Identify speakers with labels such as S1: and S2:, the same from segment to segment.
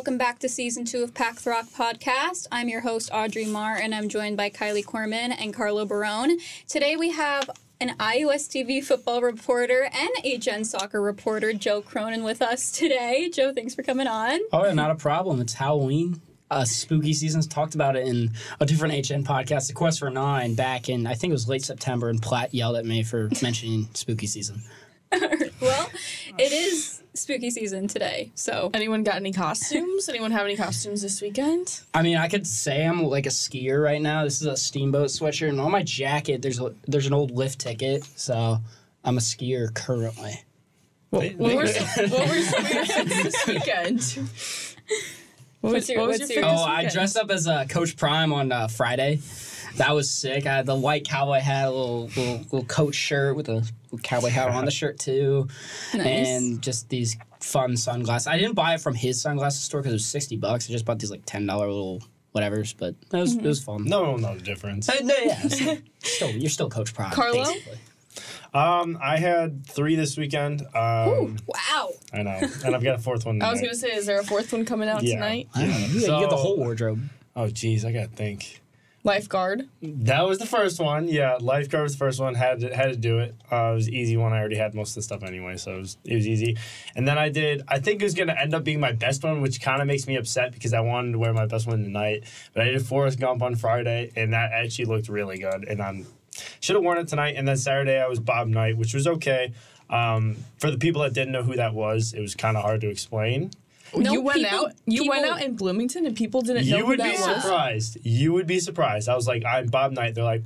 S1: welcome back to season two of Pack the Rock podcast. I'm your host, Audrey Marr, and I'm joined by Kylee Corman and Carlo Barone. Today we have an IUSTV football reporter and HN soccer reporter, Joe Cronin, with us today. Joe, thanks for coming on.
S2: Oh, yeah, not a problem. It's Halloween. Uh, spooky seasons talked about it in a different HN podcast, The Quest for Nine, back in I think it was late September, and Platt yelled at me for mentioning spooky season.
S1: well, it is spooky season today, so
S3: Anyone got any costumes? Anyone have any costumes this weekend?
S2: I mean, I could say I'm like a skier right now. This is a steamboat sweatshirt, and on my jacket there's a, there's an old lift ticket, so I'm a skier currently.
S3: What, what were some, what were some of your things this weekend? What
S1: What's
S3: was,
S1: your-
S3: what was
S1: what's
S3: your
S1: your-
S3: favorite
S2: Oh,
S3: this
S2: I dressed up as uh, Coach Prime on uh, Friday. That was sick. I had the white cowboy hat, a little little, little coach shirt with a cowboy hat on the shirt too,
S1: Nice.
S2: and just these fun sunglasses. I didn't buy it from his sunglasses store because it was sixty bucks. I just bought these like ten dollar little whatever's, but it was it was fun.
S4: No one will know the difference.
S2: Uh, no, yeah, still, still you're still Coach Prime.
S3: Carlo?
S2: basically.
S4: Um, I had three this weekend. Um,
S1: wow.
S4: I know, and I've got a fourth one.
S3: I was gonna say, is there a fourth one coming out
S4: Yeah.
S3: tonight?
S2: I don't. You, got- you got the whole wardrobe.
S4: Oh, geez, I gotta think.
S3: Lifeguard.
S4: That was the first one. Yeah, lifeguard was the first one. Had to, had to do it. Uh, it was easy one. I already had most of the stuff anyway, so it was it was easy. And then I did. I think it was gonna end up being my best one, which kind of makes me upset because I wanted to wear my best one tonight. But I did Forrest Gump on Friday, and that actually looked really good. And I'm should have worn it tonight. And then Saturday I was Bob Knight, which was okay. Um, for the people that didn't know who that was, it was kind of hard to explain.
S1: No,
S3: you went
S1: people-
S3: out. You went out in Bloomington, and people didn't know
S4: You
S3: who
S4: would
S3: that
S4: be
S3: was.
S4: surprised. You would be surprised. I was like, I'm Bob Knight. They're like,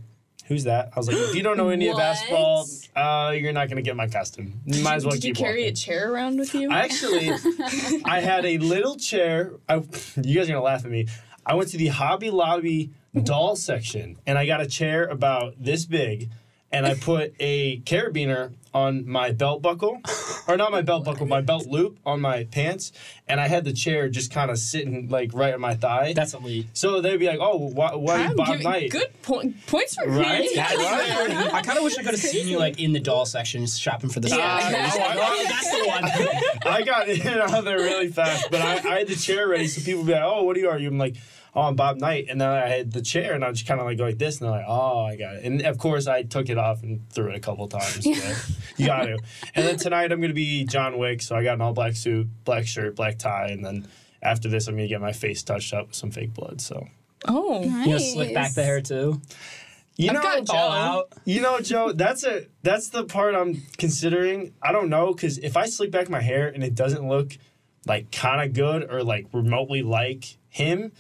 S4: who's that? I was like, if you don't know any of basketball, uh, you're not gonna get my costume. You might as well
S3: Did you
S4: keep
S3: carry a chair around with you?
S4: I actually, I had a little chair. I, you guys are gonna laugh at me. I went to the Hobby Lobby doll section and I got a chair about this big, and I put a carabiner on my belt buckle, or not my belt buckle, my belt loop on my pants, and I had the chair just kind of sitting like right on my thigh.
S2: That's elite.
S4: So they'd be like, "Oh, why, why are you
S3: I'm
S4: Bob Knight?"
S3: good point, points for
S4: Right?
S3: creativity.
S4: That's
S2: I kind of wish I could have seen you like in the doll section shopping for the
S3: Yeah.
S4: Uh,
S2: Oh, that's the one.
S4: I got in out there really fast, but I, I had the chair ready, so people would be like, "Oh, what are you? Are you?" I'm like, "Oh, I'm Bob Knight," and then I had the chair, and I just kind of like go like this, and they're like, "Oh, I got it." And of course, I took it off and threw it a couple times. but you got to. And then tonight, I'm gonna be John Wick, so I got an all black suit, black shirt, black tie, and then after this, I'm gonna get my face touched up with some fake blood. So
S3: Oh, nice.
S2: You know, slick back the hair too.
S4: you
S3: I've
S4: know,
S3: got Joe.
S2: All out.
S4: You know, Joe, that's a that's the part I'm considering. I don't know because if I slick back my hair and it doesn't look like kind of good or like remotely like him,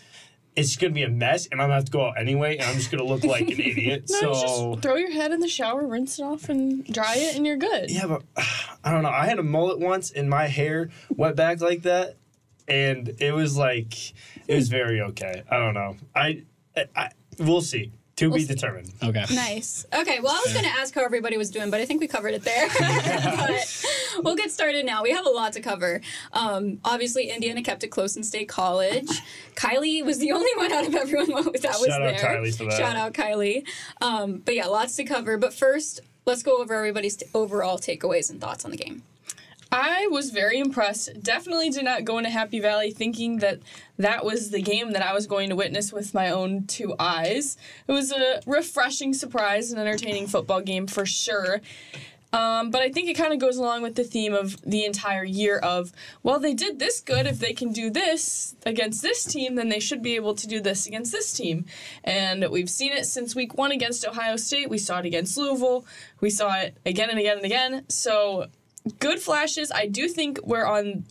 S4: it's gonna be a mess, and I'm gonna have to go out anyway, and I'm just gonna look like an idiot.
S3: no,
S4: so
S3: just throw your head in the shower, rinse it off, and dry it, and you're good.
S4: yeah, but I don't know. I had a mullet once, and my hair went back like that, and it was like it was very okay. I don't know. I, I, I we'll see. To be
S1: We'll see.
S4: determined.
S2: Okay.
S1: Nice. Okay, well, I was going to ask how everybody was doing, but I think we covered it there. but we'll get started now. We have a lot to cover. Um, obviously, Indiana kept it close in State College. Kylee was the only one out of everyone that was
S4: Shout
S1: there.
S4: out Kylee for that.
S1: Shout out Kylee. Um, but yeah, lots to cover. But first, let's go over everybody's t- overall takeaways and thoughts on the game.
S3: I was very impressed. Definitely did not go into Happy Valley thinking that that was the game that I was going to witness with my own two eyes. It was a refreshing surprise, an entertaining football game for sure. Um, but I think it kind of goes along with the theme of the entire year of, well, they did this good. If they can do this against this team, then they should be able to do this against this team. And we've seen it since week one against Ohio State. We saw it against Louisville. We saw it again and again and again. So good flashes. I do think we're on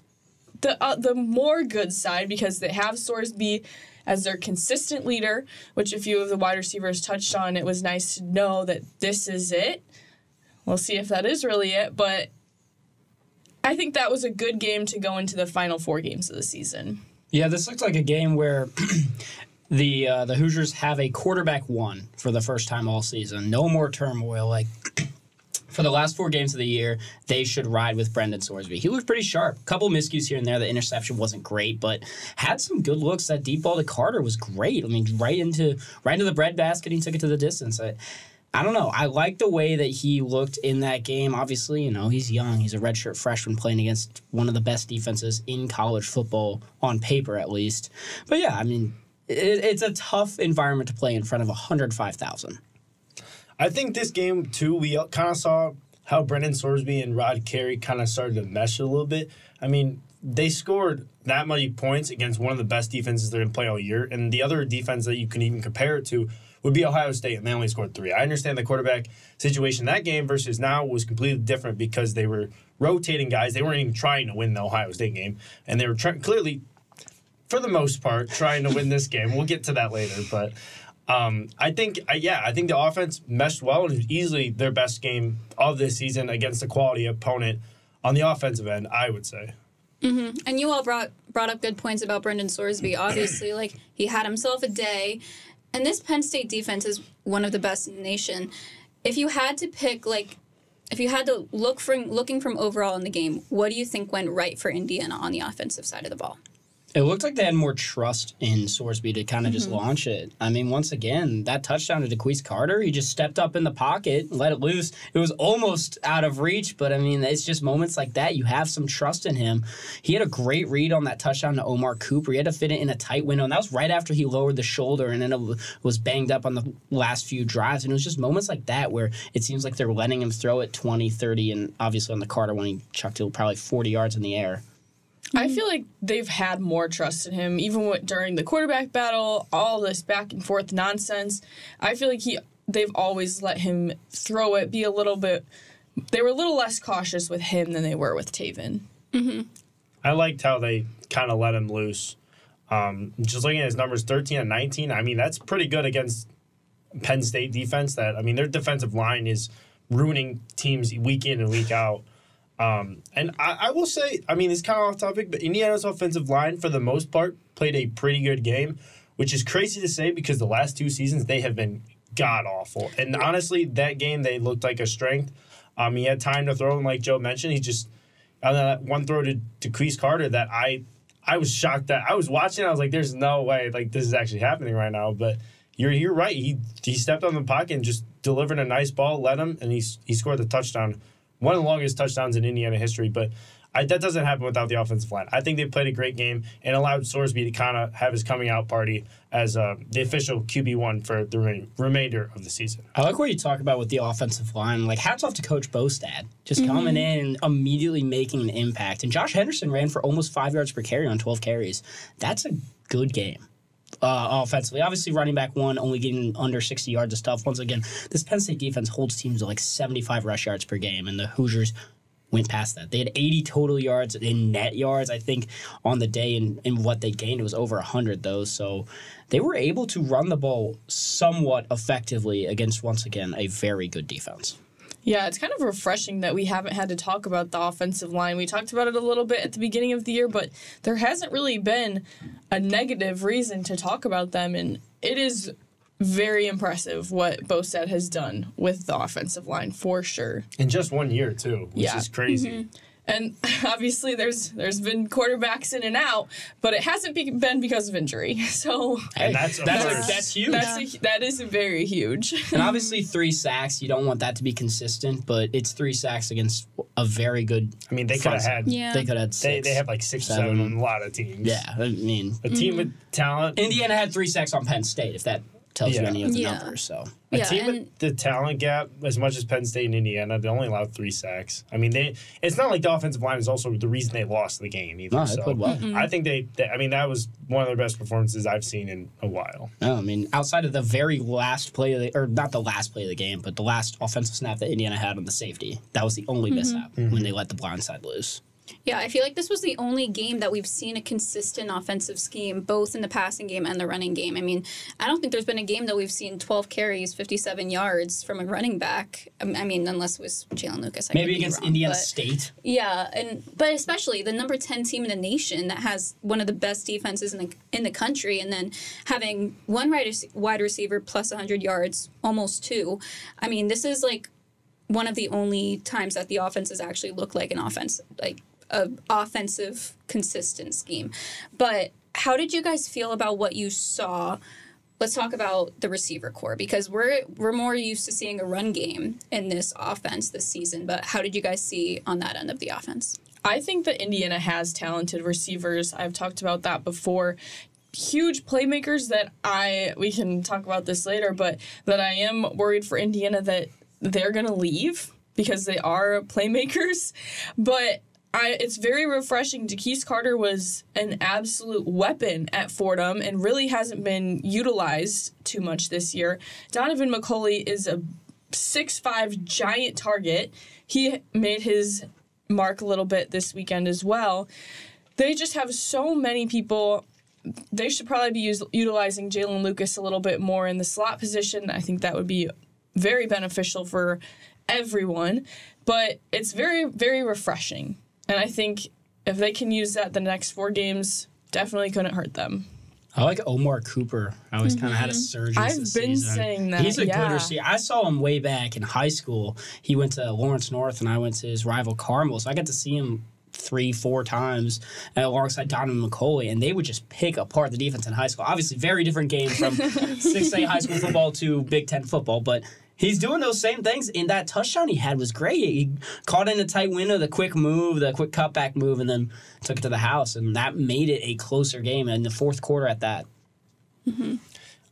S3: the uh, the more good side because they have Sorsby as their consistent leader, which a few of the wide receivers touched on. It was nice to know that this is it. We'll see if that is really it, but I think that was a good game to go into the final four games of the season.
S2: Yeah, this looks like a game where the uh, the Hoosiers have a quarterback one for the first time all season. No more turmoil. Like for the last four games of the year, they should ride with Brendan Sorsby. He looked pretty sharp. Couple miscues here and there. The interception wasn't great, but had some good looks. That deep ball to Carter was great. I mean, right into right into the bread basket. He took it to the distance. I, I don't know. I like the way that he looked in that game. Obviously, you know, he's young. He's a redshirt freshman playing against one of the best defenses in college football, on paper at least. But yeah, I mean, it, it's a tough environment to play in front of 105,000.
S4: I think this game too, we kind of saw how Brendan Sorsby and Rod Carey kind of started to mesh a little bit. I mean, they scored that many points against one of the best defenses they're going to play all year, and the other defense that you can even compare it to would be Ohio State, and they only scored three. I understand the quarterback situation that game versus now was completely different because they were rotating guys. They weren't even trying to win the Ohio State game, and they were try- clearly, for the most part, trying to win this game. We'll get to that later, but. Um, I think, uh, yeah, I think the offense meshed well and was easily their best game of this season against a quality opponent on the offensive end. I would say.
S1: And you all brought brought up good points about Brendan Sorsby. Obviously, like he had himself a day, and this Penn State defense is one of the best in the nation. If you had to pick, like, if you had to look from looking from overall in the game, what do you think went right for Indiana on the offensive side of the ball?
S2: It looked like they had more trust in Sorsby to kind of just mm-hmm. launch it. I mean, once again, that touchdown to DeQuece Carter, he just stepped up in the pocket, let it loose. It was almost out of reach, but I mean, it's just moments like that. You have some trust in him. He had a great read on that touchdown to Omar Cooper. He had to fit it in a tight window, and that was right after he lowered the shoulder and then it was banged up on the last few drives. And it was just moments like that where it seems like they're letting him throw it 20, 30, and obviously on the Carter when he chucked it probably 40 yards in the air.
S3: I feel like they've had more trust in him, even during the quarterback battle, all this back and forth nonsense. I feel like he they've always let him throw it, be a little bit. They were a little less cautious with him than they were with Tayven.
S4: I liked how they kind of let him loose. Um, just looking at his numbers, thirteen and nineteen. I mean, that's pretty good against Penn State defense. That I mean, their defensive line is ruining teams week in and week out. Um, and I, I will say, I mean, it's kind of off topic, but Indiana's offensive line, for the most part, played a pretty good game, which is crazy to say because the last two seasons they have been god awful. And honestly, that game they looked like a strength. Um, he had time to throw, and like Joe mentioned, he just on that one throw to to Crease Carter that I I was shocked that I was watching. I was like, "There's no way like this is actually happening right now." But you're you're right. He he stepped on the pocket and just delivered a nice ball, led him, and he he scored the touchdown, one of the longest touchdowns in Indiana history. But I, that doesn't happen without the offensive line. I think they played a great game and allowed Sorsby to kind of have his coming out party as uh, the official QB one for the re- remainder of the season.
S2: I like what you talk about with the offensive line. Like, hats off to Coach Bostad, just coming in and immediately making an impact. And Josh Henderson ran for almost five yards per carry on 12 carries. That's a good game. Uh, offensively, obviously, running back one only getting under 60 yards of stuff. Once again, this Penn State defense holds teams to like 75 rush yards per game, and the Hoosiers went past that. They had 80 total yards in net yards, I think, on the day, and, and what they gained was over 100, though. So they were able to run the ball somewhat effectively against, once again, a very good defense.
S3: Yeah, it's kind of refreshing that we haven't had to talk about the offensive line. We talked about it a little bit at the beginning of the year, but there hasn't really been a negative reason to talk about them. And it is very impressive what Bostad has done with the offensive line for sure.
S4: In just one year, too, which
S3: Yeah.
S4: is crazy. Mm-hmm.
S3: And obviously, there's there's been quarterbacks in and out, but it hasn't be- been because of injury. So
S4: And that's a
S2: that's,
S4: first.
S2: that's huge.
S3: that's a, that is very huge.
S2: and obviously, three sacks, you don't want that to be consistent, but it's three sacks against a very good.
S4: I mean, they could have had.
S1: Yeah.
S2: They could have
S4: They,
S2: six.
S4: they have like six,
S2: seven.
S4: seven on a lot of teams.
S2: Yeah, I mean,
S4: A team mm-hmm. with talent.
S2: Indiana had three sacks on Penn State, if that tells you any of the
S1: Yeah.
S2: numbers. So
S4: A
S1: Yeah,
S4: team
S1: and-
S4: with the talent gap, as much as Penn State and Indiana, they only allowed three sacks. I mean, they. It's not like the offensive line is also the reason they lost the game either.
S2: No, they
S4: so
S2: played well. Mm-hmm.
S4: I think they, they. I mean, that was one of their best performances I've seen in a while.
S2: no, I mean, outside of the very last play of the, or not the last play of the game, but the last offensive snap that Indiana had on the safety, that was the only mishap mm-hmm. when mm-hmm. they let the blind side loose.
S1: Yeah, I feel like this was the only game that we've seen a consistent offensive scheme, both in the passing game and the running game. I mean, I don't think there's been a game that we've seen 12 carries, 57 yards from a running back. Um, I mean, unless it was Jaylin Lucas. I
S2: Maybe against
S1: wrong,
S2: Indiana State.
S1: Yeah, and but especially the number ten team in the nation that has one of the best defenses in the in the country, and then having one wide rec- wide receiver plus hundred yards, almost two. I mean, this is like one of the only times that the offenses actually look like an offense, like a offensive consistent scheme. But how did you guys feel about what you saw? let's talk about the receiver core because we're we're more used to seeing a run game in this offense this season. But how did you guys see on that end of the offense?
S3: I think that Indiana has talented receivers. I've talked about that before. Huge playmakers that I we can talk about this later, but that I am worried for Indiana that they're gonna leave because they are playmakers. But I, it's very refreshing. DeQuece Carter was an absolute weapon at Fordham and really hasn't been utilized too much this year. Donovan McCulley is a six-five giant target. He made his mark a little bit this weekend as well. They just have so many people. They should probably be use, utilizing Jaylin Lucas a little bit more in the slot position. I think that would be very beneficial for everyone. But it's very, very refreshing. And I think if they can use that the next four games, definitely couldn't hurt them.
S2: I like Omar Cooper. I always kind of had a mm-hmm. surge.
S3: I've
S2: this
S3: been
S2: season.
S3: saying that,
S2: He's a
S3: yeah.
S2: good receiver. I saw him way back in high school. He went to Lawrence North, and I went to his rival Carmel. So I got to see him three, four times alongside Donovan McCulley, and they would just pick apart the defense in high school. Obviously, very different game from 6A high school football to Big Ten football, but he's doing those same things. And that touchdown he had was great. He caught in a tight window, the quick move, the quick cutback move, and then took it to the house, and that made it a closer game in the fourth quarter at that. Mm-hmm.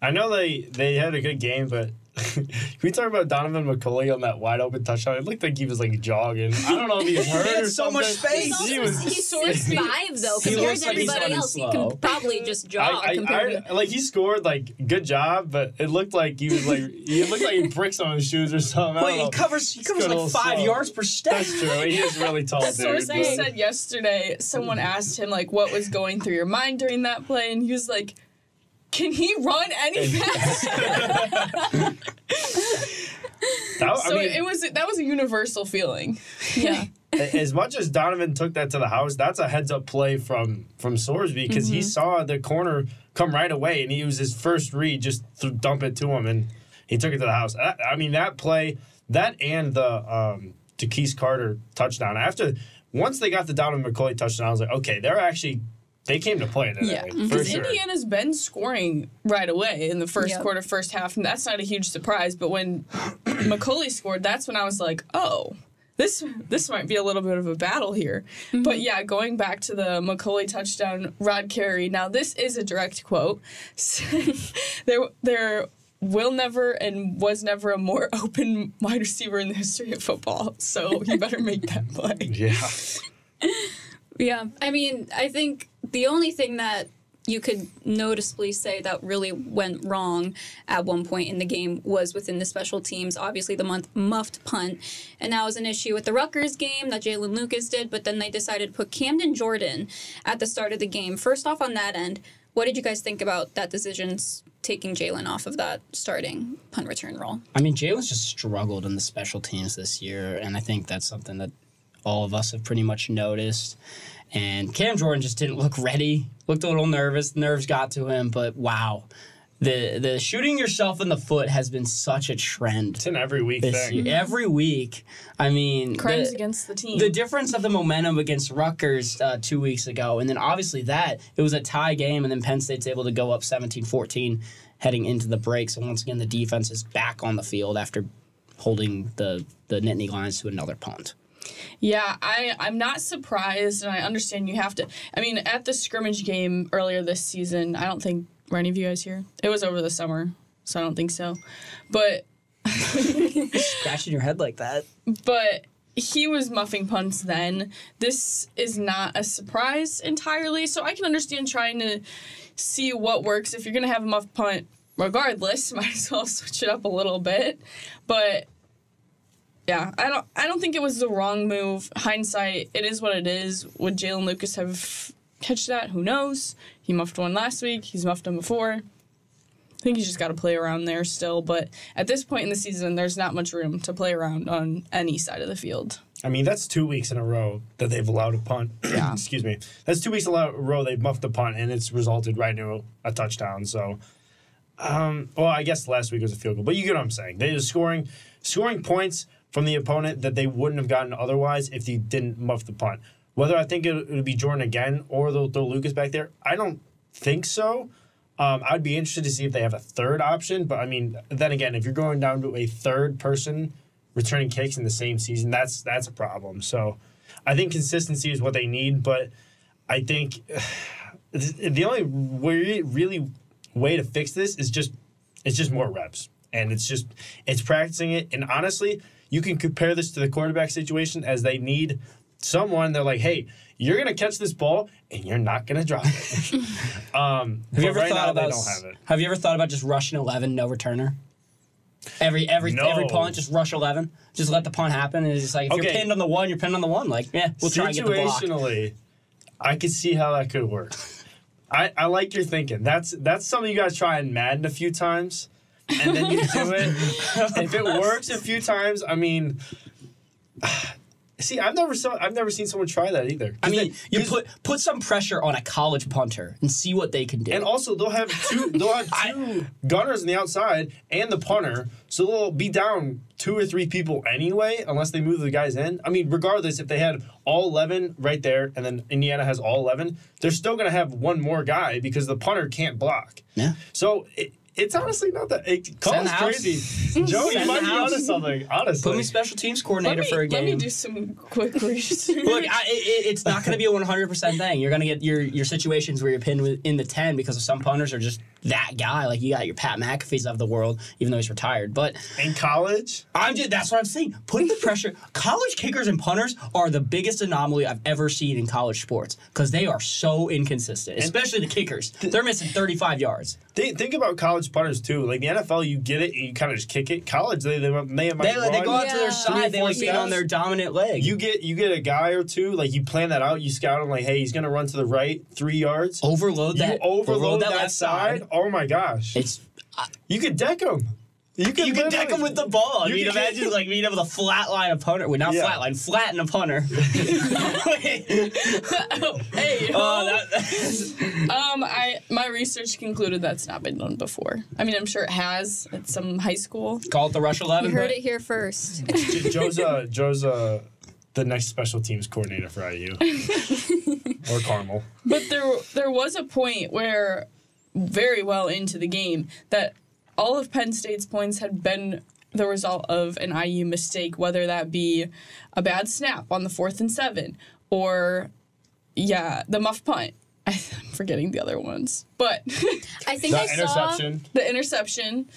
S4: I know they they had a good game, but can we talk about Donovan McCulley on that wide open touchdown? It looked like he was like jogging. I don't know if he was hurt
S2: had
S4: or
S2: so
S4: something.
S2: much space.
S1: He's,
S4: He
S1: also,
S4: was.
S1: he's six five though
S2: He
S1: compared
S2: looks
S1: to
S2: like he's
S1: everybody
S2: running
S1: else. He
S2: slow.
S1: can probably just jog
S4: I,
S1: compared
S4: I,
S1: to.
S4: I, like he scored like good job, but it looked like he was like he looked like he bricks on his shoes or something.
S2: Wait, he covers he covers
S4: He's got a
S2: like five
S4: slow.
S2: yards per step.
S4: That's true. He is really tall, dude.
S3: Source
S4: but-
S3: said yesterday, someone asked him like what was going through your mind during that play, and he was like, "Can he run any faster?"
S4: That,
S3: so
S4: I mean,
S3: it was that was a universal feeling.
S1: Yeah.
S4: as much as Donovan took that to the house, that's a heads up play from from Sorsby because he saw the corner come right away and he was his first read just to dump it to him and he took it to the house. I, I mean that play, that and the um, DeQuece Carter touchdown. After once they got the Donovan McCulley touchdown, I was like, okay, they're actually they came to play today
S3: Yeah,
S4: mhm.
S3: because
S4: sure.
S3: Indiana's been scoring right away in the first
S1: Yep.
S3: quarter, first half, and that's not a huge surprise. But when McCulley scored, that's when I was like, oh. This, this might be a little bit of a battle here. Mhm. But yeah, going back to the McCulley touchdown, Rod Carey. Now, this is a direct quote. there, there will never and was never a more open wide receiver in the history of football. So he better make that play.
S4: yeah,
S1: Yeah, I mean, I think the only thing that you could noticeably say that really went wrong at one point in the game was within the special teams. Obviously, the month muffed punt, and that was an issue with the Rutgers game that Jaylin Lucas did. But then they decided to put Camden Jordan at the start of the game. First off, on that end, what did you guys think about that decision taking Jaylin off of that starting punt return role?
S2: I mean, Jaylin's just struggled in the special teams this year, and I think that's something that all of us have pretty much noticed. And Cam Jordan just didn't look ready. Looked a little nervous. Nerves got to him, but wow. The the shooting yourself in the foot has been such a trend
S4: it's an every week thing.
S2: year. Every week. I mean,
S3: Crimes
S2: the-
S3: against the team.
S2: the difference of the momentum against Rutgers uh, two weeks ago, and then obviously that, it was a tie game, and then Penn State's able to go up 17 14 heading into the break. So once again, the defense is back on the field after holding the, the Nittany Lions to another punt.
S3: Yeah, I I'm not surprised, and I understand you have to. I mean, at the scrimmage game earlier this season, I don't think were any of you guys here. It was over the summer, so I don't think so. But
S2: Scratching your head like that.
S3: but he was muffing punts then. This is not a surprise entirely, so I can understand trying to see what works. If you're gonna have a muff punt, regardless, might as well switch it up a little bit. But yeah, I don't I don't think it was the wrong move. Hindsight, it is what it is. Would Jaylin Lucas have catch that? Who knows? He muffed one last week. He's muffed them before. I think he's just got to play around there still. But at this point in the season, there's not much room to play around on any side of the field.
S4: I mean, that's two weeks in a row that they've allowed a punt.
S3: Yeah.
S4: Excuse me. That's two weeks in a row they've muffed a punt, and it's resulted right into a touchdown. So, um, well, I guess last week was a field goal, but you get what I'm saying. They are scoring, scoring points from the opponent that they wouldn't have gotten otherwise if they didn't muff the punt. Whether I think it, it would be Jordan again or they'll throw Lucas back there, I don't think so. Um, I'd be interested to see if they have a third option, but I mean, then again, if you're going down to a third person returning kicks in the same season, that's that's a problem. So, I think consistency is what they need, but I think the only way, really way to fix this is just it's just more reps, and it's just it's practicing it. And honestly, you can compare this to the quarterback situation as they need someone. They're like, hey, you're gonna catch this ball and you're not gonna drop it. um,
S2: Have you ever
S4: right
S2: thought
S4: now,
S2: about?
S4: Have it.
S2: Have you ever thought about just rushing eleven, no returner? Every every
S4: No.
S2: every punt, just rush eleven. Just let the punt happen, and it's just like if you're pinned on the one, you're pinned on the one. Like, yeah, we'll try and get the block.
S4: Situationally, I could see how that could work. I, I like your thinking. That's that's something you guys try in Madden a few times, and then you do it. if it works a few times, I mean, see, I've never saw I've never seen someone try that either.
S2: I mean,
S4: they-
S2: you put put some pressure on a college punter and see what they can do.
S4: And also, they'll have two. They'll have two gunners on the outside and the punter, so they'll be down two or three people anyway, unless they move the guys in. I mean, regardless, if they had all eleven right there, and then Indiana has all eleven, they're still going to have one more guy because the punter can't block.
S2: yeah.
S4: So it, it's honestly not that. It,
S2: Send
S4: Colin's
S2: house.
S4: crazy. Joe, you
S2: Send
S4: might
S2: the
S4: be
S2: house.
S4: onto something. Honestly,
S2: Put me special teams coordinator
S3: me,
S2: for a game.
S3: let me do some quick research.
S2: Look, I, it, it's not going to be a 100% thing. You're going to get your your situations where you're pinned in the 10 because some punters are just that guy. Like you got your Pat McAfee's of the world, even though he's retired. But
S4: in college,
S2: I'm just that's what I'm saying. Putting the pressure. College kickers and punters are the biggest anomaly I've ever seen in college sports because they are so inconsistent, especially the kickers. They're missing 35 yards.
S4: think, think about college punters too. Like the NFL, you get it, you kind of just kick it. College, they they, they might
S2: They,
S4: run.
S2: they go out to their side. They
S4: four
S2: like being on their dominant leg.
S4: You get you get a guy or two, like you plan that out. You scout him, like, hey, he's gonna run to the right three yards.
S2: overload
S4: you
S2: that.
S4: overload, that,
S2: left
S4: side. Oh my gosh,
S2: It's
S4: you could deck him. You could
S2: you can deck him with the ball. I
S4: You
S2: mean,
S4: can-
S2: imagine like being able to flatline a punter. Well, not
S4: Yeah.
S2: flatline, flatten a punter.
S3: hey,
S2: oh, that,
S3: um, I my research concluded that's not been done before. I mean, I'm sure it has at some high school.
S2: call it the rush eleven.
S1: You heard it here first.
S4: Joe's uh, Joe's uh, the next special teams coordinator for IU or Carmel.
S3: But there there was a point where very well into the game that all of Penn State's points had been the result of an IU mistake, whether that be a bad snap on the fourth and seven or yeah, the muff punt. I'm forgetting the other ones. But
S1: I think
S4: The
S1: I saw.
S3: the interception,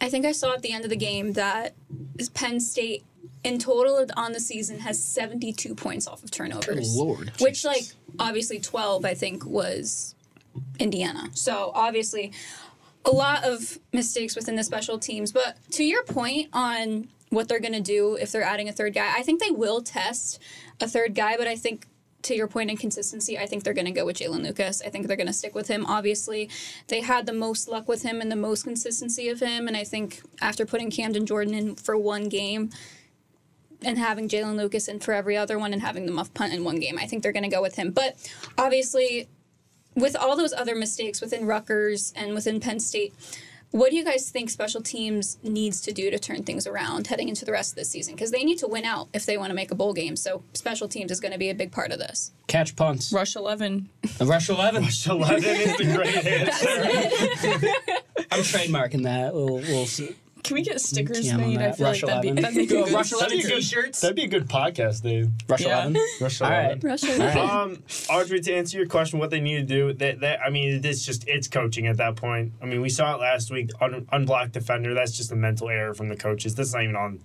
S1: I think I saw at the end of the game that Penn State in total on the season has 72 points off of turnovers.
S2: Lord.
S1: Which like obviously 12 I think was Indiana. So obviously a lot of mistakes within the special teams, but to your point on what they're going to do if they're adding a third guy, I think they will test a third guy, but I think to your point in consistency, I think they're going to go with Jaylin Lucas. I think they're going to stick with him. Obviously, they had the most luck with him and the most consistency of him. And I think after putting Camden Jordan in for one game and having Jaylin Lucas in for every other one and having the muff punt in one game, I think they're going to go with him. But obviously, with all those other mistakes within Rutgers and within Penn State, what do you guys think special teams needs to do to turn things around heading into the rest of the season? Because they need to win out if they want to make a bowl game. So special teams is going to be a big part of this.
S2: Catch punts.
S3: rush eleven.
S2: The rush eleven.
S4: Rush Eleven is the great answer.
S2: I'm trademarking that. We'll, we'll see.
S3: Can we get stickers
S2: TM on
S3: made? I feel
S2: Rush
S3: like that'd be,
S2: 11.
S3: that'd make a good
S2: Rush
S4: That'd be good.
S2: t-shirts.
S4: That'd be a good podcast, Dave.
S2: Rush
S3: Yeah.
S2: 11.
S4: Rush
S2: All
S4: 11.
S2: right.
S1: Russia.
S2: right.
S4: Um, Audrey, to answer your question, what they need to do, that, that I mean, it's just it's coaching at that point. I mean, we saw it last week. Un, unblocked defender. That's just a mental error from the coaches. That's not even on.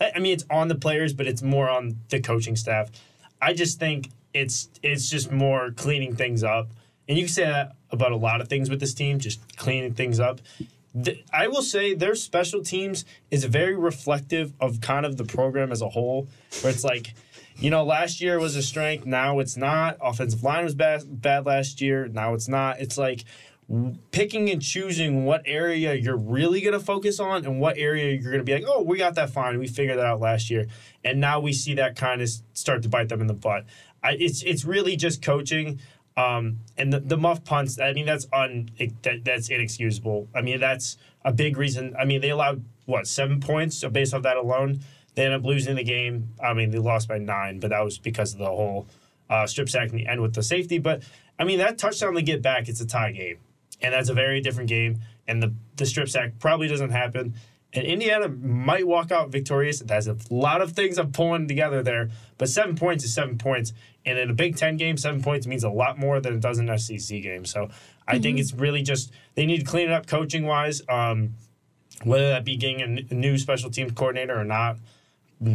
S4: I I mean, it's on the players, but it's more on the coaching staff. I just think it's it's just more cleaning things up, and you can say that about a lot of things with this team, just cleaning things up. I will say their special teams is very reflective of kind of the program as a whole, where it's like, you know, last year was a strength, now it's not. Offensive line was bad, bad last year, now it's not. It's like picking and choosing what area you're really going to focus on and what area you're going to be like, oh, we got that fine. We figured that out last year. And now we see that kind of start to bite them in the butt. I, it's, it's really just coaching. Um, and the, the muff punts, I mean, that's un that, that's inexcusable. I mean, that's a big reason. I mean, they allowed what seven points so based off that alone. They ended up losing the game. I mean, they lost by nine, but that was because of the whole uh, strip sack in the end with the safety. But I mean, that touchdown they get back, it's a tie game. and that's a very different game. And the the strip sack probably doesn't happen. And Indiana might walk out victorious. There's a lot of things I'm pulling together there, but seven points is seven points. And in a Big Ten game, seven points means a lot more than it does in an SEC game. So I think it's really just they need to clean it up coaching wise. Um, whether that be getting a new special teams coordinator or not,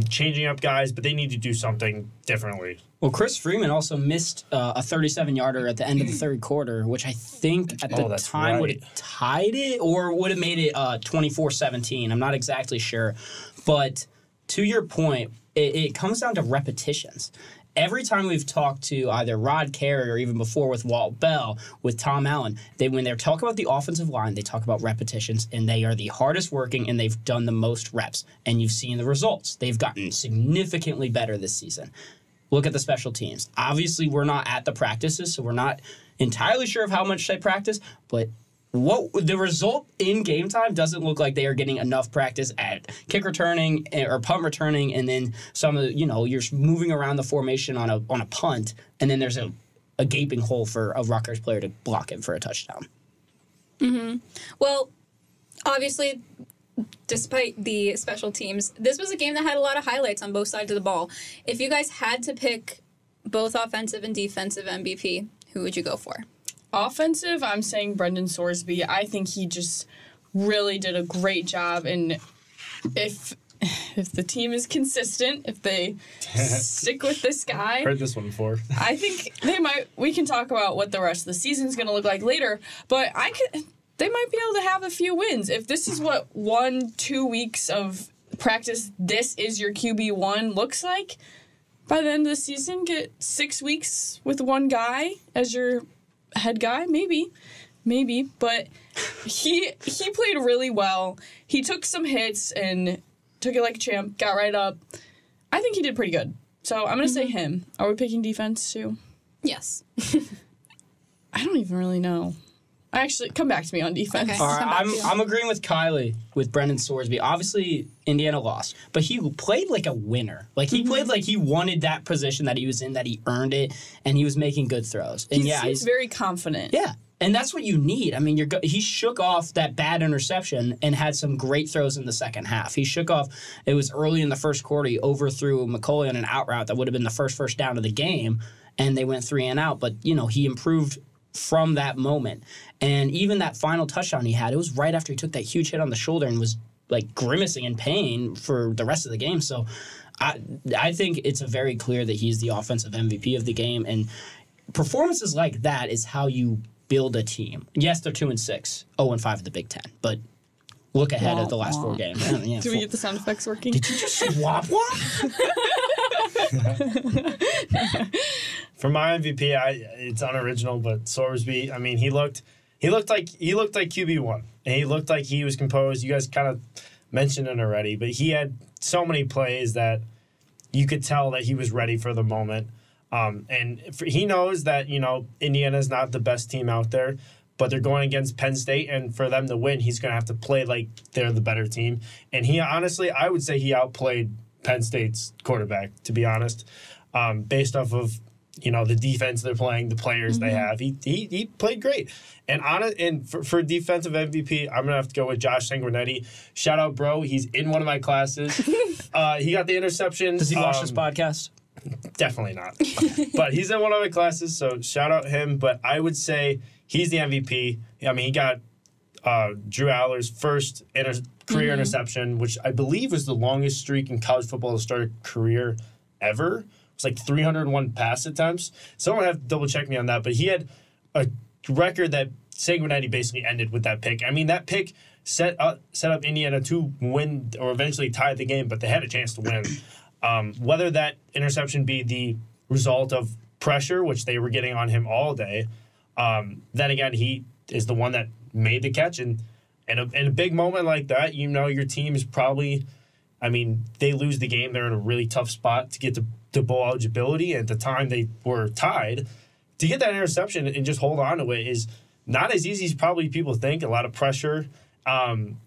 S4: changing up guys, but they need to do something differently.
S2: Well, Chris Freeman also missed uh, a 37 yarder at the end of the third quarter, which I think at the
S4: Oh, that's
S2: time would have tied it or would have made it uh, 24 17. I'm not exactly sure. But to your point, it, it comes down to repetitions. Every time we've talked to either Rod Carey or even before with Walt Bell, with Tom Allen, they when they're talking about the offensive line, they talk about repetitions, and they are the hardest working, and they've done the most reps. And you've seen the results; they've gotten significantly better this season look at the special teams. Obviously, we're not at the practices, so we're not entirely sure of how much they practice, but what the result in game time doesn't look like they are getting enough practice at kick returning eh, or punt returning and then some of you know you're moving around the formation on a on a punt and then there's a, a gaping hole for a Rutgers player to block it for a touchdown. Mm-hmm.
S1: Well, obviously, despite the special teams, this was a game that had a lot of highlights on both sides of the ball. If you guys had to pick both offensive and defensive MVP, who would you go for?
S3: Offensive, I'm saying Brendan Sorsby. I think he just really did a great job. And if if the team is consistent, if they stick with this guy,
S4: Heard this one before.
S3: I think they might. We can talk about what the rest of the season's going to look like later, but I could. They might be able to have a few wins if this is what one, two weeks of practice. This is your QB one looks like. By the end of the season, get six weeks with one guy as your head guy, maybe, maybe. But he he played really well. He took some hits and took it like a champ. Got right up. I think he did pretty good. So I'm gonna say mm-hmm. him. Are we picking defense too?
S1: Yes.
S3: I don't even really know. I actually come back to me on defense.
S1: Okay.
S2: All right, I'm,
S1: to.
S2: I'm agreeing with Kylee with Brendan Sorsby. Obviously, Indiana lost, but he played like a winner. Like he played like he wanted that position that he was in, that he earned it, and he was making good throws. And
S3: He
S2: yeah,
S3: seems
S2: he's,
S3: very confident.
S2: yeah, and that's what you need. I mean, you're go- he shook off that bad interception and had some great throws in the second half. He shook off. It was early in the first quarter. He overthrew McCulley on an out route that would have been the first first down of the game, and they went three and out. But you know, he improved from that moment. And even that final touchdown he had, it was right after he took that huge hit on the shoulder and was like grimacing in pain for the rest of the game. So I I think it's a very clear that he's the offensive MVP of the game and performances like that is how you build a team. Yes, they're 2 and 6, 0 and 5 of the Big 10, but look ahead of the last four games. I don't yeah,
S3: Do we
S2: four-
S3: get the sound effects working?
S2: Did you just say wop wop?
S4: For my MVP, I it's unoriginal, but Sorsby. I mean, he looked he looked like he looked like QB one, and he looked like he was composed. You guys kind of mentioned it already, but he had so many plays that you could tell that he was ready for the moment. Um, and for, he knows that you know Indiana's not the best team out there, but they're going against Penn State, and for them to win, he's going to have to play like they're the better team. And he honestly, I would say he outplayed Penn State's quarterback. To be honest, um, based off of you know the defense they're playing, the players they have, he, he he played great. And on it, and for, for defensive MVP, I'm gonna have to go with Josh Sanguinetti. Shout out, bro. He's in one of my classes. uh, he got the interception.
S2: Does he watch
S4: um,
S2: this podcast?
S4: Definitely not. but he's in one of my classes, so shout out him. But I would say he's the MVP. I mean, he got uh, Drew Allar's first inter- career interception, which I believe was the longest streak in college football to start a career ever. It's like 301 pass attempts. Someone have to double check me on that, but he had a record that Sanguinetti basically ended with that pick. I mean, that pick set up set up Indiana to win or eventually tie the game, but they had a chance to win. Um, whether that interception be the result of pressure, which they were getting on him all day, um, then again, he is the one that made the catch. And in a, in a big moment like that, you know, your team is probably, I mean, they lose the game. They're in a really tough spot to get to, to bowl eligibility. And at the time they were tied, to get that interception and just hold on to it is not as easy as probably people think. A lot of pressure. Um,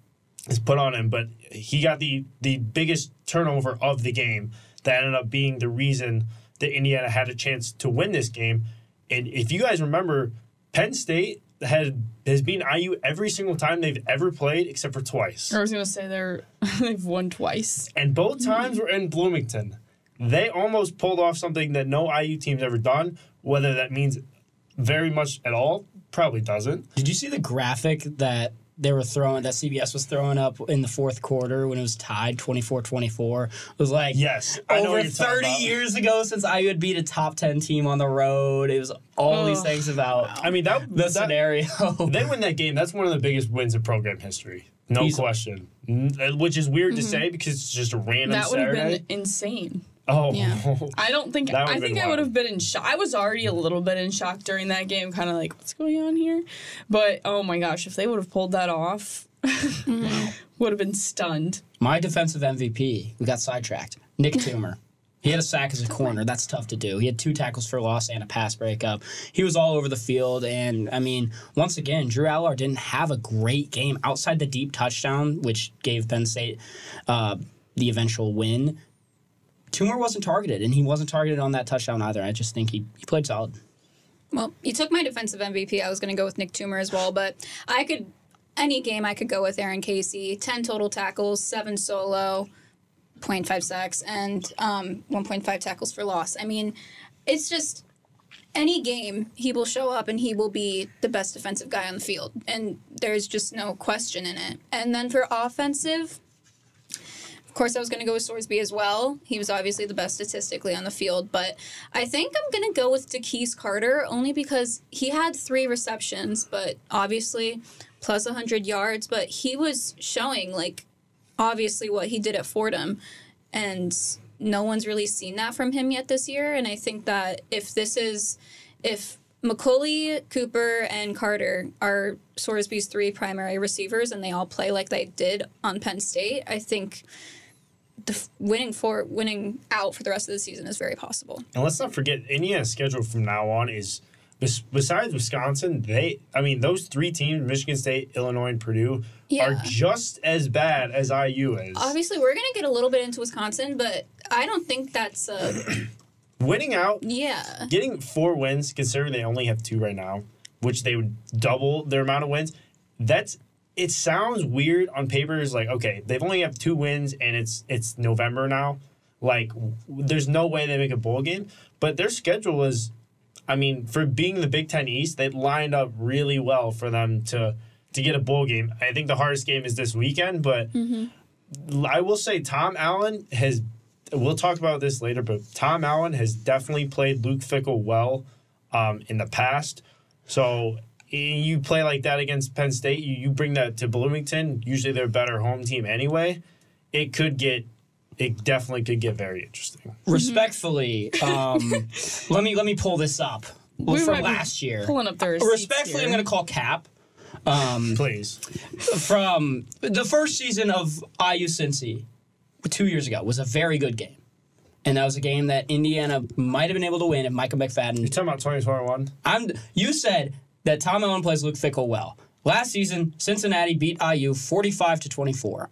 S4: is put on him, but he got the the biggest turnover of the game that ended up being the reason that Indiana had a chance to win this game. And if you guys remember, Penn State had has beaten IU every single time they've ever played, except for twice.
S3: I was gonna say they're they've won twice.
S4: And both times were in Bloomington. They almost pulled off something that no IU team's ever done. Whether that means very much at all, probably doesn't.
S2: Did you see the graphic that they were throwing that CBS was throwing up in the fourth quarter when it was tied 24-24? It was like
S4: Yes,
S2: over
S4: what you're talking
S2: 30 years ago since IU had beat a top 10 team on the road. It was all these things about
S4: I mean that
S2: the
S4: that,
S2: scenario.
S4: they win that game. That's one of the biggest wins in program history, no
S2: Easily.
S4: question. Which is weird to mm-hmm. say because it's just a random
S3: That would have been insane.
S4: Oh,
S1: Yeah.
S3: I don't think I think I would have been in shock. I was already a little bit in shock during that game, kind of like what's going on here. But oh my gosh, if they would have pulled that off, would have been stunned.
S2: My defensive MVP, we got sidetracked. Nick Toomer. He had a sack as a corner. That's tough to do. He had two tackles for loss and a pass breakup. He was all over the field. And, I mean, once again, Drew Allar didn't have a great game outside the deep touchdown, which gave Penn State uh, the eventual win. Toomer wasn't targeted, and he wasn't targeted on that touchdown either. I just think he, he played solid.
S1: Well, you took my defensive MVP. I was going to go with Nick Toomer as well, but I could any game I could go with Aaron Casey. Ten total tackles, seven solo, 0.5 sacks, and um, 1.5 tackles for loss. I mean, it's just any game he will show up and he will be the best defensive guy on the field, and there's just no question in it. And then for offensive. Of course, I was going to go with Sorsby as well. He was obviously the best statistically on the field, but I think I'm going to go with DeQuece Carter only because he had three receptions, but obviously plus 100 yards. But he was showing, like, obviously what he did at Fordham, and no one's really seen that from him yet this year. And I think that if this is, if McCulley, Cooper, and Carter are Sorsby's three primary receivers, and they all play like they did on Penn State, I think the winning for winning out for the rest of the season is very possible.
S4: And let's not forget, Indiana's uh, schedule from now on is besides Wisconsin, they I mean those three teams, Michigan State, Illinois, and Purdue,
S1: Yeah.
S4: are just as bad as IU is.
S1: Obviously, we're gonna get a little bit into Wisconsin, but I don't think that's a
S4: Winning out,
S1: yeah.
S4: getting four wins, considering they only have two right now, which they would double their amount of wins. That's it sounds weird on paper. Is like okay, they've only have two wins, and it's it's November now. Like, there's no way they make a bowl game. But their schedule was, I mean, for being the Big Ten East, they lined up really well for them to to get a bowl game. I think the hardest game is this weekend, but I will say Tom Allen has. We'll talk about this later, but Tom Allen has definitely played Luke Fickell well um, in the past. So you play like that against Penn State, you, you bring that to Bloomington. Usually they're a better home team anyway. It could get, it definitely could get very interesting.
S2: Respectfully, um, let me let me pull this up
S3: We
S2: from
S3: might be
S2: last year.
S3: Pulling up their receipts
S2: Respectfully,
S3: here.
S2: I'm going to call Cap
S4: Please.
S2: from the first season of IU Cincy two years ago was a very good game. And that was a game that Indiana might have been able to win if Micah
S4: You're
S2: McFadden.
S4: talking about 2021?
S2: I'm. You said that Tom Allen plays Luke Fickell well. Last season, Cincinnati beat IU 45 to 24,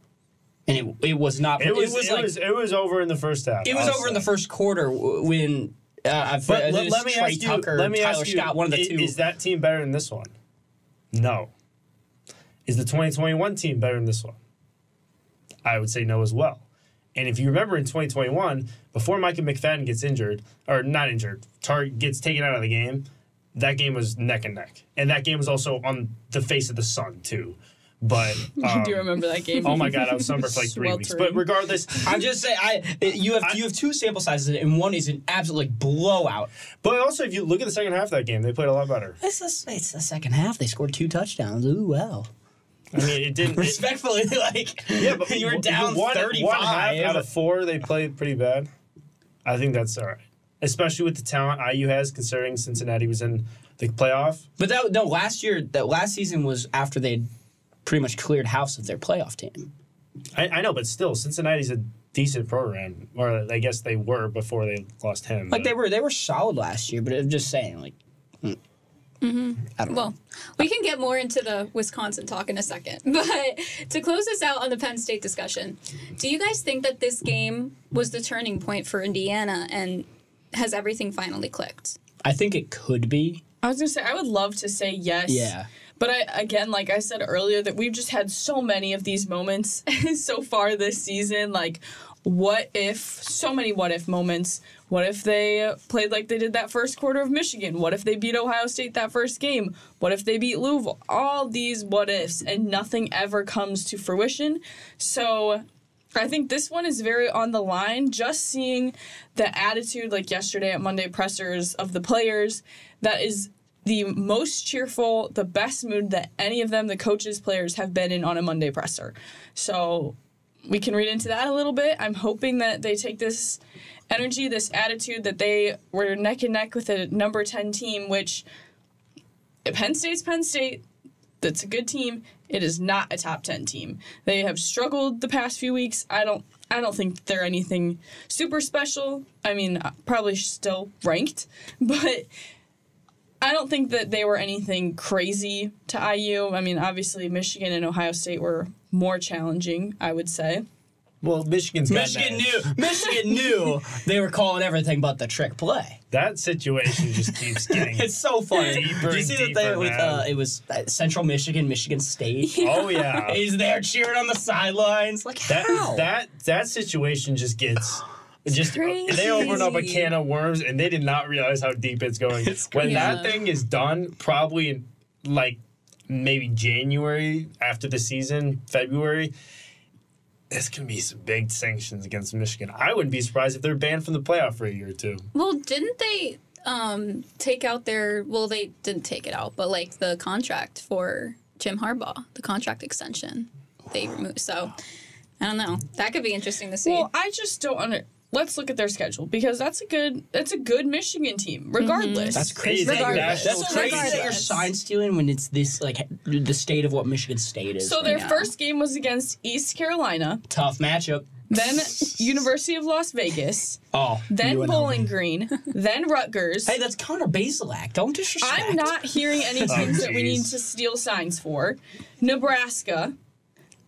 S2: and it, it was not.
S4: It was, it,
S2: like
S4: was, it was over in the first half.
S2: it was over in the first quarter when. Uh, I
S4: But let, let me
S2: Trey
S4: ask you. Let me
S2: Tyler
S4: ask you.
S2: Scott, one of the
S4: i-
S2: two.
S4: Is that team better than this one? No. Is the 2021 team better than this one? I would say no as well. And if you remember in 2021, before Micah McFadden gets injured, or not injured, tar- gets taken out of the game, that game was neck and neck. And that game was also on the face of the sun, too. But.
S3: I
S4: Um,
S3: do remember that game.
S4: Oh my god, I was sunburned for like three weeks. But regardless,
S2: I'm just saying, I you have you have two sample sizes, and one is an absolute like blowout.
S4: but also if you look at the second half of that game, they played a lot better.
S2: It's the, it's the second half. They scored two touchdowns. Ooh, well.
S4: I mean, it didn't. it-
S2: Respectfully, like
S4: Yeah, but
S2: you were down
S4: one,
S2: 35.
S4: One half out of four, they played pretty bad. I think that's all right, especially with the talent IU has, considering Cincinnati was in the playoff.
S2: but that no last year that last season was after they'd pretty much cleared house of their playoff team.
S4: I, I know, but still, Cincinnati's a decent program, or I guess they were before they lost him.
S2: Like
S4: but-
S2: they were they were solid last year, but I'm just saying like. mm. I don't know.
S1: Well, we can get more into the Wisconsin talk in a second. But to close this out on the Penn State discussion, do you guys think that this game was the turning point for Indiana and has everything finally clicked?
S2: I think it could be.
S3: I was gonna say I would love to say yes.
S2: Yeah.
S3: But I again, like I said earlier, that we've just had so many of these moments so far this season. Like, what if so many what if moments? What if they played like they did that first quarter of Michigan? What if they beat Ohio State that first game? What if they beat Louisville? All these what ifs, and nothing ever comes to fruition. So I think this one is very on the line. Just seeing the attitude, like yesterday at Monday pressers, of the players, that is the most cheerful, the best mood that any of them, the coaches, players, have been in on a Monday presser. So we can read into that a little bit. I'm hoping that they take this energy, this attitude that they were neck and neck with a number 10 team, which Penn State's Penn State. That's a good team. It is not a top 10 team. They have struggled the past few weeks. I don't I don't think they're anything super special. I mean, uh, probably still ranked, but I don't think that they were anything crazy to IU. I mean, obviously Michigan and Ohio State were more challenging, I would say.
S4: Well, Michigan's got
S2: Michigan
S4: an
S2: knew. Michigan knew they were calling everything but the trick play.
S4: That situation just keeps getting.
S2: It's so funny.
S4: Deeper
S2: Did you see that
S4: deeper,
S2: they with uh, it was uh, Central Michigan, Michigan State.
S4: oh yeah.
S2: He's there cheering on the sidelines. Like
S4: That
S2: how?
S4: that that situation just gets just
S1: crazy.
S4: they open up a can of worms and they did not realize how deep it's going. when that thing is done, probably in like maybe January after the season, February. There's gonna be some big sanctions against Michigan. I wouldn't be surprised if they're banned from the playoff for a year or two.
S1: Well, didn't they um, take out their? Well, they didn't take it out, but like the contract for Jim Harbaugh, the contract extension, they removed. So I don't know. That could be interesting to see.
S3: Well, I just don't under. Let's look at their schedule because that's a good that's a good Michigan team, mm-hmm. regardless.
S2: That's crazy.
S4: Crazy.
S2: That you're,
S1: Regardless.
S2: that's
S3: So
S2: crazy that you're sign stealing when it's this like the state of what Michigan State is.
S3: So
S2: right
S3: their
S2: now.
S3: first game was against East Carolina,
S2: tough matchup.
S3: then University of Las Vegas,
S2: Oh,
S3: then
S2: UNLV.
S3: Bowling Green, then Rutgers.
S2: Hey, that's Connor Bazelak. Don't disrespect.
S3: I'm not hearing any oh, teams that we need to steal signs for. Nebraska,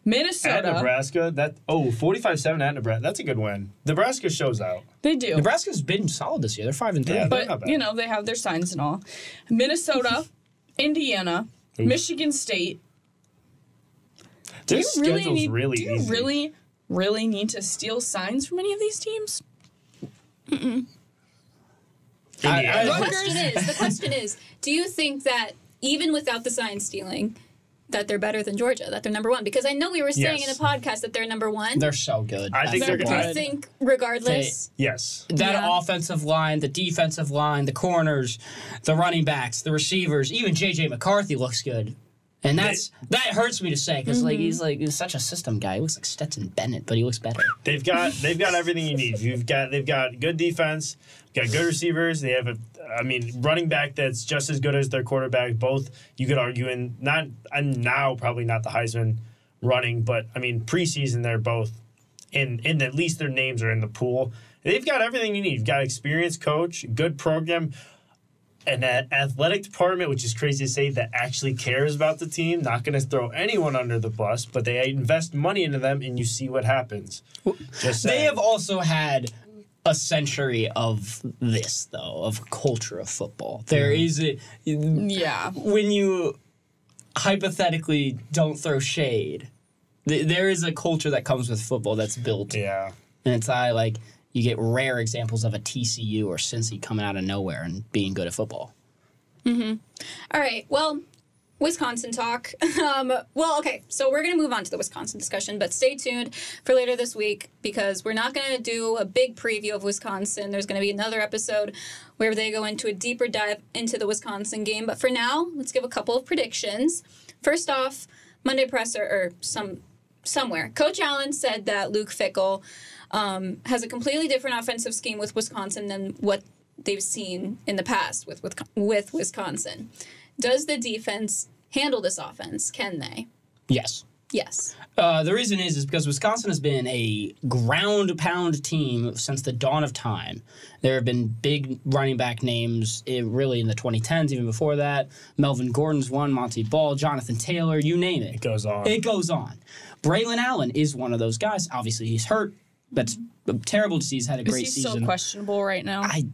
S4: At
S3: Minnesota.
S4: Nebraska, that oh 45-7 at Nebraska. That's a good win. Nebraska shows out.
S3: They do.
S2: Nebraska's been solid this year. They're five and three.
S4: Yeah, they're not
S3: but
S4: bad.
S3: you know they have their signs and all. Minnesota, Indiana, Michigan State. Do
S4: Their
S3: you really
S4: schedule's
S3: need?
S4: really
S3: do you
S4: easy.
S3: really, really need to steal signs from any of these teams?
S2: I-
S4: Indiana.
S1: the question is, the question is, do you think that even without the sign stealing, that they're better than Georgia, that they're number one? Because I know we were saying
S4: Yes.
S1: in the podcast that they're number one.
S2: They're so good.
S4: I think they're
S1: do
S4: gonna-
S2: football.
S1: you think, regardless?
S4: yes.
S2: that
S1: Yeah.
S2: offensive line, the defensive line, the corners, the running backs, the receivers, even JJ McCarthy looks good. And that's that hurts me to say because like he's like he's such a system guy. He looks like Stetson Bennett, but he looks better.
S4: They've got they've got everything you need. You've got they've got good defense, got good receivers. They have a I mean running back that's just as good as their quarterback. Both you could argue in not and now probably not the Heisman running, but I mean preseason they're both in in at least their names are in the pool. They've got everything you need. You've got experienced coach, good program, an athletic department, which is crazy to say, that actually cares about the team. Not going to throw anyone under the bus, but they invest money into them, and you see what happens. Just
S2: They
S4: saying.
S2: have also had a century of this though, of culture of football. There is a
S3: Yeah.
S2: when you hypothetically don't throw shade. th- There is a culture that comes with football that's built
S4: yeah.
S2: And it's I like you get rare examples of a TCU or Cincy coming out of nowhere and being good at football. Mm-hmm.
S1: all right. Well, Wisconsin talk. Um, well, okay. So we're going to move on to the Wisconsin discussion, but stay tuned for later this week because we're not going to do a big preview of Wisconsin. There's going to be another episode where they go into a deeper dive into the Wisconsin game. But for now, let's give a couple of predictions. First off, Monday presser or some somewhere, Coach Allen said that Luke Fickell um, has a completely different offensive scheme with Wisconsin than what they've seen in the past with with, with Wisconsin. Does the defense handle this offense? Can they?
S2: Yes.
S1: Yes.
S2: Uh, the reason is is because Wisconsin has been a ground pound team since the dawn of time. There have been big running back names, eh, really in the 2010s, even before that. Melvin Gordon's one, Montee Ball, Jonathan Taylor, you name it.
S4: It goes on.
S2: It goes on. Braylon Allen is one of those guys. Obviously, he's hurt. That's terrible disease, had a
S3: Is
S2: great
S3: he
S2: season.
S3: still questionable right now?
S2: I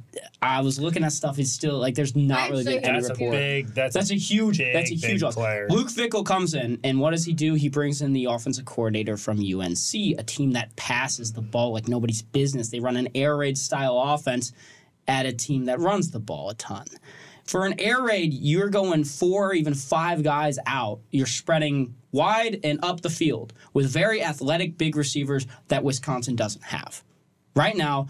S2: I was looking at stuff. He's still like there's not
S1: I'd
S2: really
S1: say
S2: been any
S4: That's a
S2: report.
S4: big. That's,
S2: That's a huge.
S4: big,
S2: that's a
S4: big
S2: huge loss.
S4: player.
S2: Luke Fickell comes in, and what does he do? He brings in the offensive coordinator from UNC, a team that passes the ball like nobody's business. They run an air raid style offense at a team that runs the ball a ton. For an air raid, you're going four, even five guys out. You're spreading wide and up the field with very athletic big receivers that Wisconsin doesn't have. Right now,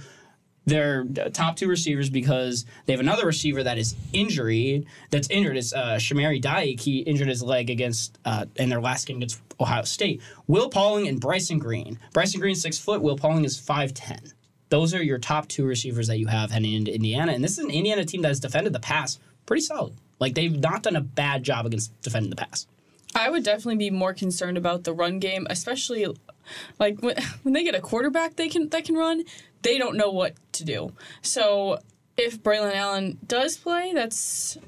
S2: they're top two receivers because they have another receiver that is injured. That's injured. It's uh, Chimere Dike. He injured his leg against uh, in their last game against Ohio State. Will Pauling and Bryson Green. Bryson Green's six foot. Will Pauling is five ten. Those are your top two receivers that you have heading into Indiana, and this is an Indiana team that has defended the pass pretty solid. Like they've not done a bad job against defending the pass.
S3: I would definitely be more concerned about the run game, especially like when, when they get a quarterback they can that can run. They don't know what to do. So if Braylon Allen does play, that's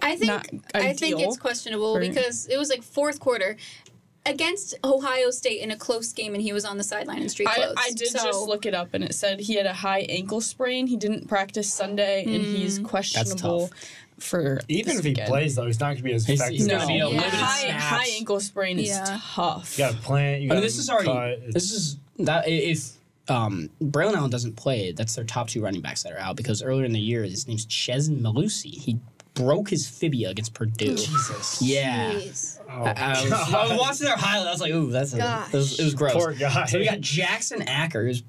S1: I think
S3: not
S1: I think it's questionable
S3: for-
S1: because it was like fourth quarter against Ohio State in a close game, and he was on the sideline in street
S3: I,
S1: clothes.
S3: I did
S1: So-
S3: just look it up and it said he had a high ankle sprain. He didn't practice Sunday and he's mm. questionable for
S4: Even
S3: this
S4: if he
S3: weekend.
S4: plays, though, he's not going to be as
S2: He's-
S4: effective.
S2: he's
S3: no,
S2: gonna be a
S1: Yeah.
S2: limited
S3: high,
S2: snaps.
S3: high ankle sprain is
S1: Yeah.
S3: tough.
S4: You got to plant. You
S2: I
S4: got
S2: mean, this is already
S4: Cut.
S2: this is that if um, Braylon Allen doesn't play, that's their top two running backs that are out because earlier in the year his name's Chez Mellusi. He broke his fibia against Purdue.
S4: Jesus.
S2: Yeah.
S1: Jeez.
S4: Oh,
S2: I, I was, I was watching their highlight. I was like, "Ooh, that's a, it, was, it was gross."
S4: Poor guy.
S2: So we got Jackson Acker, who's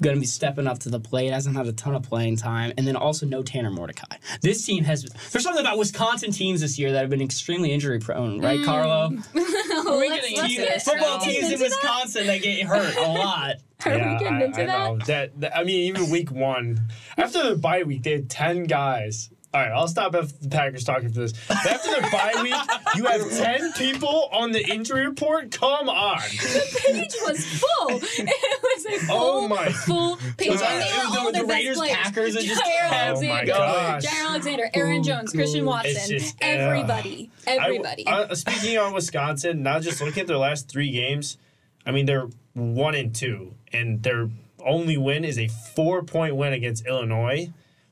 S2: going to be stepping up to the plate. Hasn't had a ton of playing time, and then also no Tanner Mordecai. This team has. There's something about Wisconsin teams this year that have been extremely injury prone, right, Carlo?
S3: Are we
S1: Let's-
S3: getting
S1: let's get-
S2: Football
S3: now?
S2: teams in
S1: that?
S2: Wisconsin that get hurt a lot.
S1: Are we getting
S4: I,
S1: into
S4: I
S1: that?
S4: know. That, that- I mean, even week one, after the bye week, they had 10 guys. All right, I'll stop after the Packers talking for this. After their bye week, you have 10 people on the injury report? Come on.
S1: The page was full. It was a full,
S4: Oh my-
S1: full page.
S4: Was that-
S1: And they were
S2: was the-
S1: all
S2: the Raiders,
S1: players.
S2: Packers, it just Jaire
S4: Oh my gosh.
S1: Jaire Alexander, Aaron Jones, Christian Watson,
S4: just-
S1: everybody,
S4: I-
S1: everybody.
S4: uh, speaking on Wisconsin, now just looking at their last three games, I mean, they're one and two, and their only win is a four point win against Illinois,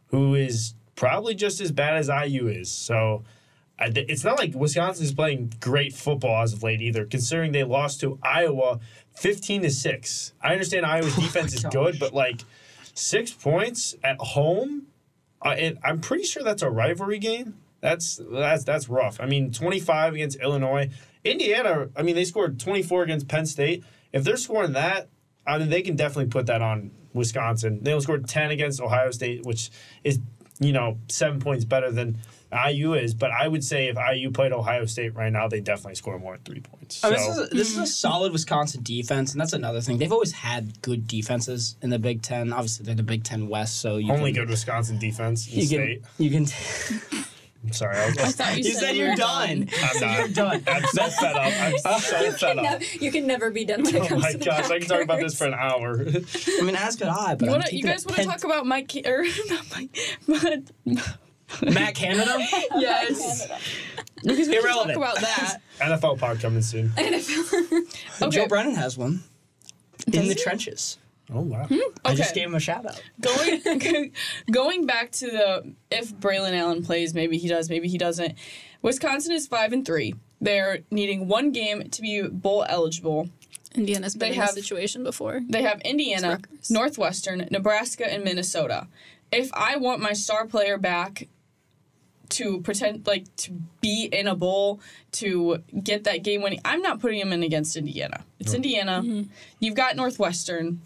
S4: who is probably just as bad as IU is. So it's not like Wisconsin is playing great football as of late either, considering they lost to Iowa 15 to 6. I understand Iowa's defense is good, but like six points at home, uh, and I'm pretty sure that's a rivalry game. That's that's that's rough. I mean, 25 against Illinois, Indiana. I mean, they scored 24 against Penn State. If they're scoring that, I mean, they can definitely put that on Wisconsin. They only scored 10 against Ohio State, which is you know seven points better than IU is. But I would say if IU played Ohio State right now, they definitely score more than three points.
S2: I mean, this, is a, this is a solid Wisconsin defense, and that's another thing. They've always had good defenses in the Big Ten. Obviously, they're the Big Ten West, so you
S4: only
S2: can,
S4: good Wisconsin defense in
S2: You
S4: state.
S2: can, you can.
S4: I'm sorry, I was,
S3: I thought you,
S2: You
S3: said,
S2: said
S3: we
S2: you're
S3: were
S2: done.
S4: I'm not.
S2: You're done.
S4: I'm so fed up. I'm so
S1: you,
S4: fed up.
S1: nev- you can never be done when it
S4: Oh
S1: comes
S4: my
S1: to the
S4: gosh, I can talk about this for an hour.
S2: I mean, as could I. But
S3: You, wanna, you guys want to
S2: pen-
S3: talk about Mike Ca- or not Mike, but
S2: Matt Canada?
S3: yes, because we can
S2: Irrelevant.
S3: talk about that.
S4: NFL pod coming soon.
S3: Okay.
S2: Joe Brennan has one in the
S3: he?
S2: trenches.
S4: Oh wow. Hmm?
S2: I just gave him a shout out.
S3: going going back to the if Braylon Allen plays, maybe he does, maybe he doesn't. Wisconsin is five and three. They're needing one game to be bowl eligible.
S1: Indiana's been
S3: They
S1: in
S3: have-
S1: this situation before.
S3: They have Indiana, Northwestern, Nebraska, and Minnesota. If I want my star player back to pretend like to be in a bowl to get that game winning, I'm not putting him in against Indiana. It's Indiana. Mm-hmm. You've got Northwestern.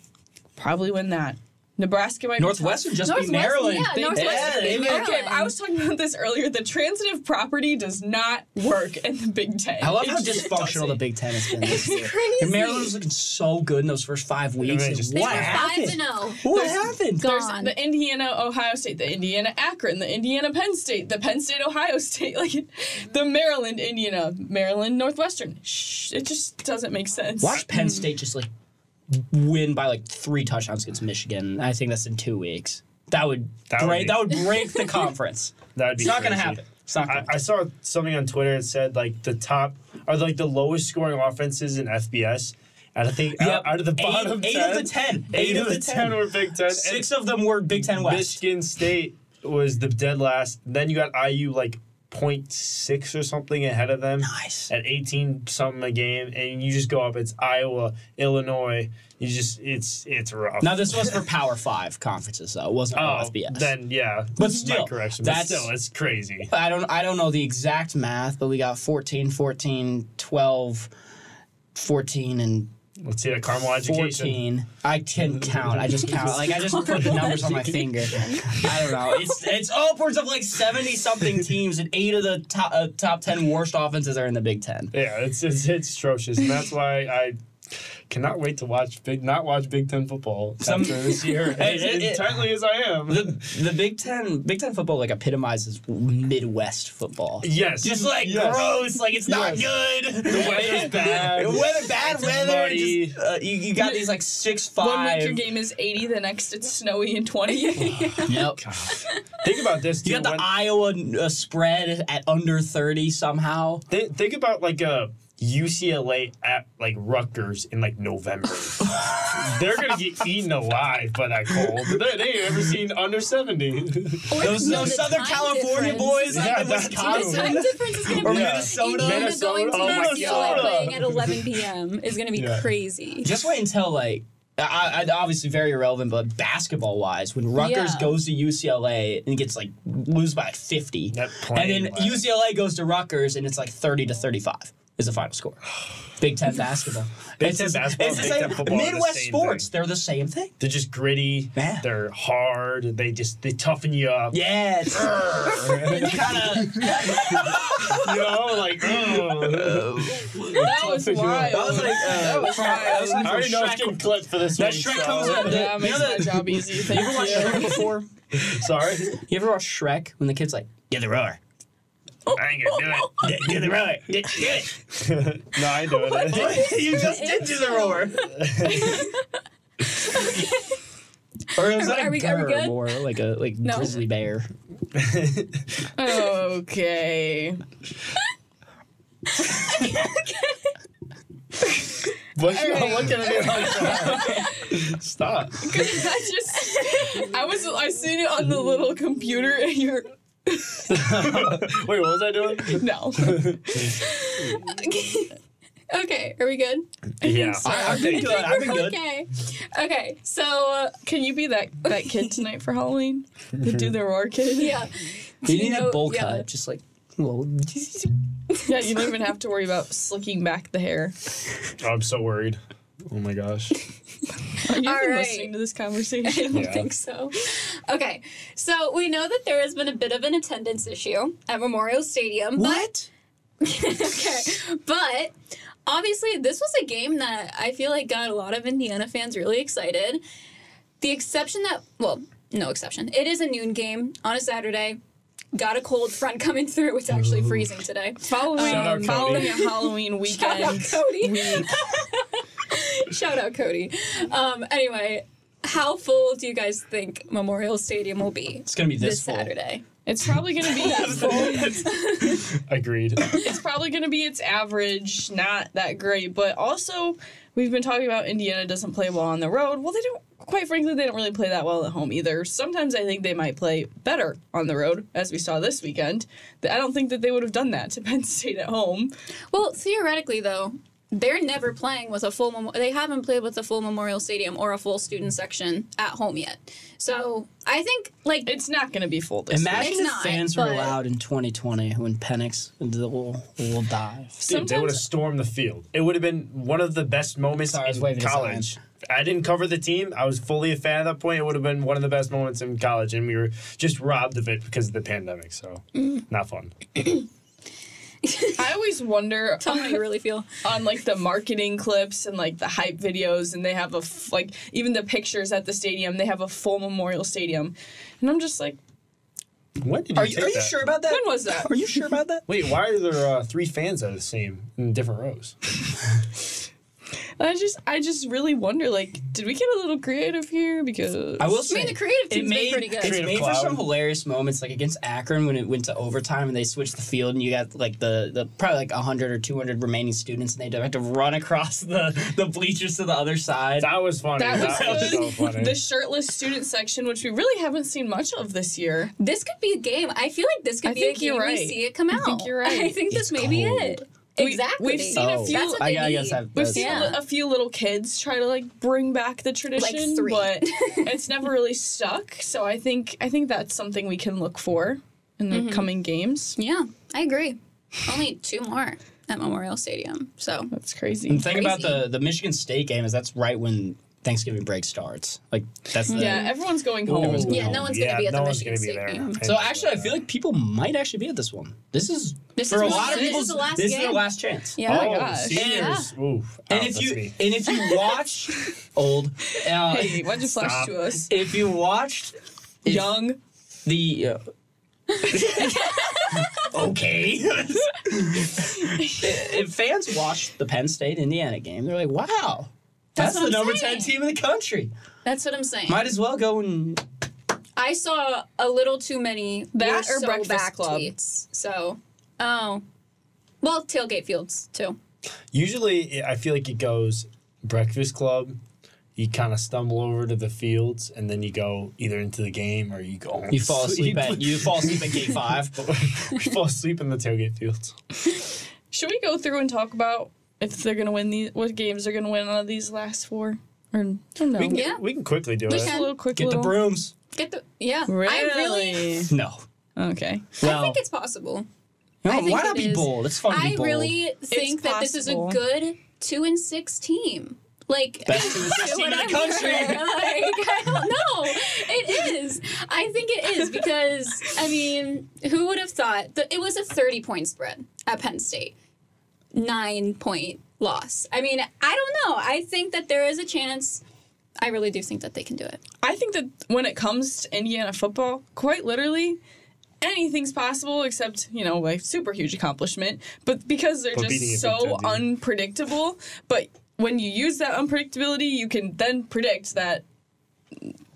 S3: Probably win that. Nebraska might
S2: Northwestern
S3: be tough.
S2: just beat
S1: Northwestern,
S2: Maryland.
S1: yeah, Northwestern
S2: they
S1: beat
S2: beat-
S1: Maryland.
S3: Okay, I was talking about this earlier. The transitive property does not work in the Big Ten.
S2: I love
S3: It
S2: how dysfunctional the. Big Ten has been this year.
S1: crazy.
S2: And Maryland was looking so good in those first five weeks.
S4: they just-
S1: They oh.
S2: what
S1: were
S2: happened?
S1: five to zero.
S2: What happened?
S1: Gone.
S3: There's the Indiana Ohio State, the Indiana Akron, the Indiana Penn State, the Penn State Ohio State, like the Maryland Indiana, Maryland Northwestern. Shh, it just doesn't make sense.
S2: Watch Penn mm. State just like win by like three touchdowns against Michigan. I think that's in two weeks. That would
S4: That would
S2: break.
S4: be-
S2: that would break the conference.
S4: That'd be
S2: It's not going to happen. It's not
S4: I, I saw something on Twitter that said like the top are like the lowest scoring offenses in FBS, And I think
S2: Yep.
S4: out, out of the bottom
S2: eight
S4: 10,
S2: of the 10.
S4: eight of the 10 were Big Ten.
S2: Six of them were Big Ten West.
S4: Michigan State was the dead last. Then you got IU like 0.6 or something ahead of them
S2: Nice.
S4: at 18 something a game. And you just go up, it's Iowa, Illinois. You just, it's it's rough.
S2: Now this was for Power Five conferences, though. It wasn't
S4: Oh,
S2: FBS.
S4: then yeah.
S2: But still,
S4: correction.
S2: that's-
S4: but still, it's crazy.
S2: I don't I don't know the exact math, but we got 14, 14, 12, 14, and
S4: Let's see that Carmel education.
S2: 14. I can count. I just count. Like I just put the numbers on my finger. I don't know. It's it's upwards of like 70 something teams, and eight of the top uh, top 10 worst offenses are in the Big Ten.
S4: Yeah, it's it's, it's atrocious, and that's why I cannot wait to watch big not watch Big Ten football
S2: Some-
S4: after this year. as
S2: It- it-
S4: intently as I am.
S2: The the Big Ten Big Ten football like epitomizes Midwest football.
S4: yes,
S2: Just like
S4: yes.
S2: gross, like it's not
S4: Yes.
S2: good.
S4: The weather's bad.
S2: weather bad
S4: It's
S2: weather. Just, uh, you, you got these like six five.
S3: One week your game is 80, the next it's snowy and 20.
S2: Yep.
S4: Think about this. Too.
S2: You got the
S4: when-
S2: Iowa uh, spread at under thirty somehow.
S4: Th- think about like a UCLA at like Rutgers in like November. They're gonna get eaten alive by that cold. They, they ain't ever seen under seventy.
S2: Those,
S1: No,
S2: those Southern California
S1: difference.
S2: boys
S4: Yeah,
S2: in
S4: that
S1: The
S2: Wisconsin.
S1: time difference is going to
S2: Or
S1: be
S2: Minnesota.
S1: Indiana
S4: Minnesota.
S1: going to
S4: Oh my
S1: UCLA
S2: God.
S1: playing at 11 p.m. is going to be
S4: Yeah.
S1: crazy.
S2: Just wait until like. I, I, obviously very irrelevant, but basketball wise, when Rutgers
S1: Yeah.
S2: goes to UCLA and gets like lose by like fifty, and then
S4: plane.
S2: UCLA goes to Rutgers and it's like thirty to thirty-five is the final score. Big Ten basketball.
S4: Big
S2: It's
S4: Ten basketball
S2: it's the
S4: Big
S2: same-
S4: football are the
S2: Midwest
S4: same
S2: sports,
S4: thing.
S2: they're the same thing.
S4: They're just gritty.
S2: Yeah.
S4: They're hard. They just they toughen you up.
S2: Yeah, it's, it's kind of.
S4: You know, like. oh.
S3: that was
S4: Toughen you up.
S3: wild.
S2: That was like, uh,
S3: that was
S2: from- that was
S3: wild.
S2: like
S4: I already know it's
S2: Shrek-
S4: getting clipped for this
S2: That
S4: week,
S2: Shrek
S4: so-
S2: comes out.
S3: Yeah,
S2: You
S3: makes
S2: know
S3: my job easy.
S2: You ever watched. Shrek before?
S4: Sorry.
S2: You ever watch Shrek when the kid's like, "Yeah, there roar,
S4: I ain't gonna do
S2: it. get the roar, get, get
S4: it. no, I ain't doing it.
S2: it." you just did do the roar. or is that
S1: Are
S2: a
S1: we- are we good?
S2: more like a like
S1: No.
S2: grizzly bear?
S3: Okay.
S4: What are you
S3: Alright.
S4: looking at me like that? Stop.
S3: I just, I was, I seen it on the little computer and you're,
S4: Wait, what was I doing?
S3: no.
S1: Okay, are we good?
S4: Yeah.
S2: I, I've been good. I've been good.
S1: Okay. Okay, so, uh,
S3: Can you be that, that kid tonight for Halloween? The do the roar kid?
S1: yeah.
S2: Do You need
S1: know-
S2: a bowl
S1: yeah.
S2: cut, just like well.
S3: Yeah, you don't even have to worry about slicking back the hair.
S4: I'm so worried. Oh my gosh.
S3: Are you
S1: All
S3: even
S1: right.
S3: listening to this conversation?
S1: I
S3: conversation?
S1: don't
S4: Yeah.
S1: think so. Okay, so we know that there has been a bit of an attendance issue at Memorial Stadium. but-
S2: What?
S1: okay, but obviously this was a game that I feel like got a lot of Indiana fans really excited. The exception that, well, no exception. It is a noon game on a Saturday. Got a cold front coming through. It's actually freezing today.
S3: Following,
S4: Shout out
S3: um, following a Halloween
S1: Shout out
S3: weekend.
S1: Cody.
S3: week.
S1: Shout out Cody. Um, anyway, how full do you guys think Memorial Stadium will be
S2: It's gonna be this,
S1: this. Saturday?
S3: It's probably gonna be
S4: Agreed.
S3: it's probably gonna be its average, not that great. But also, we've been talking about Indiana doesn't play well on the road. Well, they don't. Quite frankly, they don't really play that well at home either. Sometimes I think they might play better on the road, as we saw this weekend. I don't think that they would have done that to Penn State at home.
S1: Well, theoretically, though, they're never playing with a full. Memo- they haven't played with a full Memorial Stadium or a full student section at home yet. So I think, like,
S3: It's not going to be full this
S2: Imagine
S1: It's
S2: if
S1: not,
S2: fans were
S1: but-
S2: allowed in 2020 when Penix did the little, little dive.
S4: Dude, they would have stormed the field. It would have been one of the best moments
S2: Sorry, I was
S4: in college. I didn't cover the team. I was fully a fan at that point. It would have been one of the best moments in college, and we were just robbed of it because of the pandemic. So, mm. not fun.
S3: I always wonder
S1: tell me how you really feel.
S3: on like the marketing clips and like the hype videos and they have a f- like even the pictures at the stadium they have a full memorial stadium and i'm just like
S4: When did you
S2: Are
S4: take
S2: you, are you
S4: that?
S2: sure about that?
S3: when was that
S2: Are you sure about that?
S4: Wait, why are there uh, three fans that are the same in different rows?
S3: I just I just really wonder like did we get a little creative here because
S2: I will
S1: I
S2: say
S1: mean, the creative
S2: it
S1: team's been
S2: made
S1: pretty good.
S2: it's
S4: Creative
S2: made for
S4: cloud.
S2: some hilarious moments, like against Akron when it went to overtime and they switched the field and you got like the, the probably like hundred or two hundred remaining students and they had to run across the, the bleachers to the other side.
S4: That was funny.
S3: that
S4: That,
S3: was
S4: was
S3: good.
S4: so funny.
S3: the shirtless student section which we really haven't seen much of this year.
S1: This could be a game. I feel like this could
S3: I
S1: be a
S3: think
S1: game
S3: you're
S1: we
S3: right.
S1: see it come out.
S3: I think you're right.
S1: I think this
S2: It's
S1: may be
S2: cold.
S1: it.
S3: We-
S1: exactly.
S3: we've seen a
S2: Oh.
S3: few
S1: That's what
S2: I,
S1: they
S2: I guess
S1: need.
S2: that,
S3: We've seen
S1: Yeah.
S3: a, few little kids try to like bring back the tradition,
S1: three.
S3: but it's never really stuck. So I think I think that's something we can look for in the
S1: Mm-hmm.
S3: coming games.
S1: Yeah, I agree. Only two more at Memorial Stadium. So
S3: That's crazy.
S2: And the thing about the, the Michigan State game is that's right when Thanksgiving break starts. Like that's the
S3: Yeah, everyone's going
S2: Ooh.
S3: home.
S1: yeah, no one's
S4: Yeah,
S1: gonna be at
S4: no
S1: the
S4: one's
S1: Michigan
S4: gonna be
S1: State
S4: there.
S1: game.
S2: So actually, I feel like people might actually be at this one. This is
S1: This
S2: for
S1: is
S2: a lot of
S1: this
S2: people.
S1: is the last
S2: this is
S1: game.
S2: their last chance.
S1: Yeah.
S3: Oh my
S4: Oh,
S3: gosh.
S4: seniors. Ooh,
S2: And
S4: oh,
S2: if you
S4: me.
S2: and if you watch old, uh,
S3: Hey, why'd you flash
S4: Stop.
S3: to us?
S2: if you watched if
S3: Young.
S2: the. Uh, okay. if fans watched the Penn State Indiana game, they're like, "Wow,
S1: That's
S2: that's, the number
S1: saying.
S2: ten team in the country."
S1: That's what I'm saying.
S2: Might as well go and
S1: I saw a little too many
S3: That or
S1: so
S3: Breakfast
S1: back
S3: Club?
S1: tweets. So, oh, well, tailgate fields too.
S4: Usually, I feel like it goes Breakfast Club. You kind of stumble over to the fields, and then you go either into the game or you go. home.
S2: you fall asleep at you fall asleep at gate five.
S4: we fall asleep in the tailgate fields.
S3: Should we go through and talk about if they're gonna win these what games they're gonna win out of these last four? Or I don't know.
S4: We can,
S1: Yeah.
S4: we can quickly do
S1: We
S4: it.
S3: Just
S1: can.
S3: a little quick
S2: Get the brooms.
S1: Get the yeah.
S3: Really?
S1: I really,
S2: No.
S3: Okay.
S2: Well,
S1: I think it's possible.
S2: no,
S1: I think
S2: why not be
S1: is.
S2: bold? It's fun to be
S1: I
S2: bold.
S1: really think that this is a good two and six team. Like
S2: Best two and six team in the country.
S1: like, I don't know. It is. I think it is because I mean, who would have thought that it was a thirty point spread at Penn State, nine point loss. I mean, I don't know. I think that there is a chance. I really do think that they can do it.
S3: I think that when it comes to Indiana football, quite literally, anything's possible except, you know, a super huge accomplishment. But because they're
S4: But
S3: just so unpredictable, but when you use that unpredictability, you can then predict that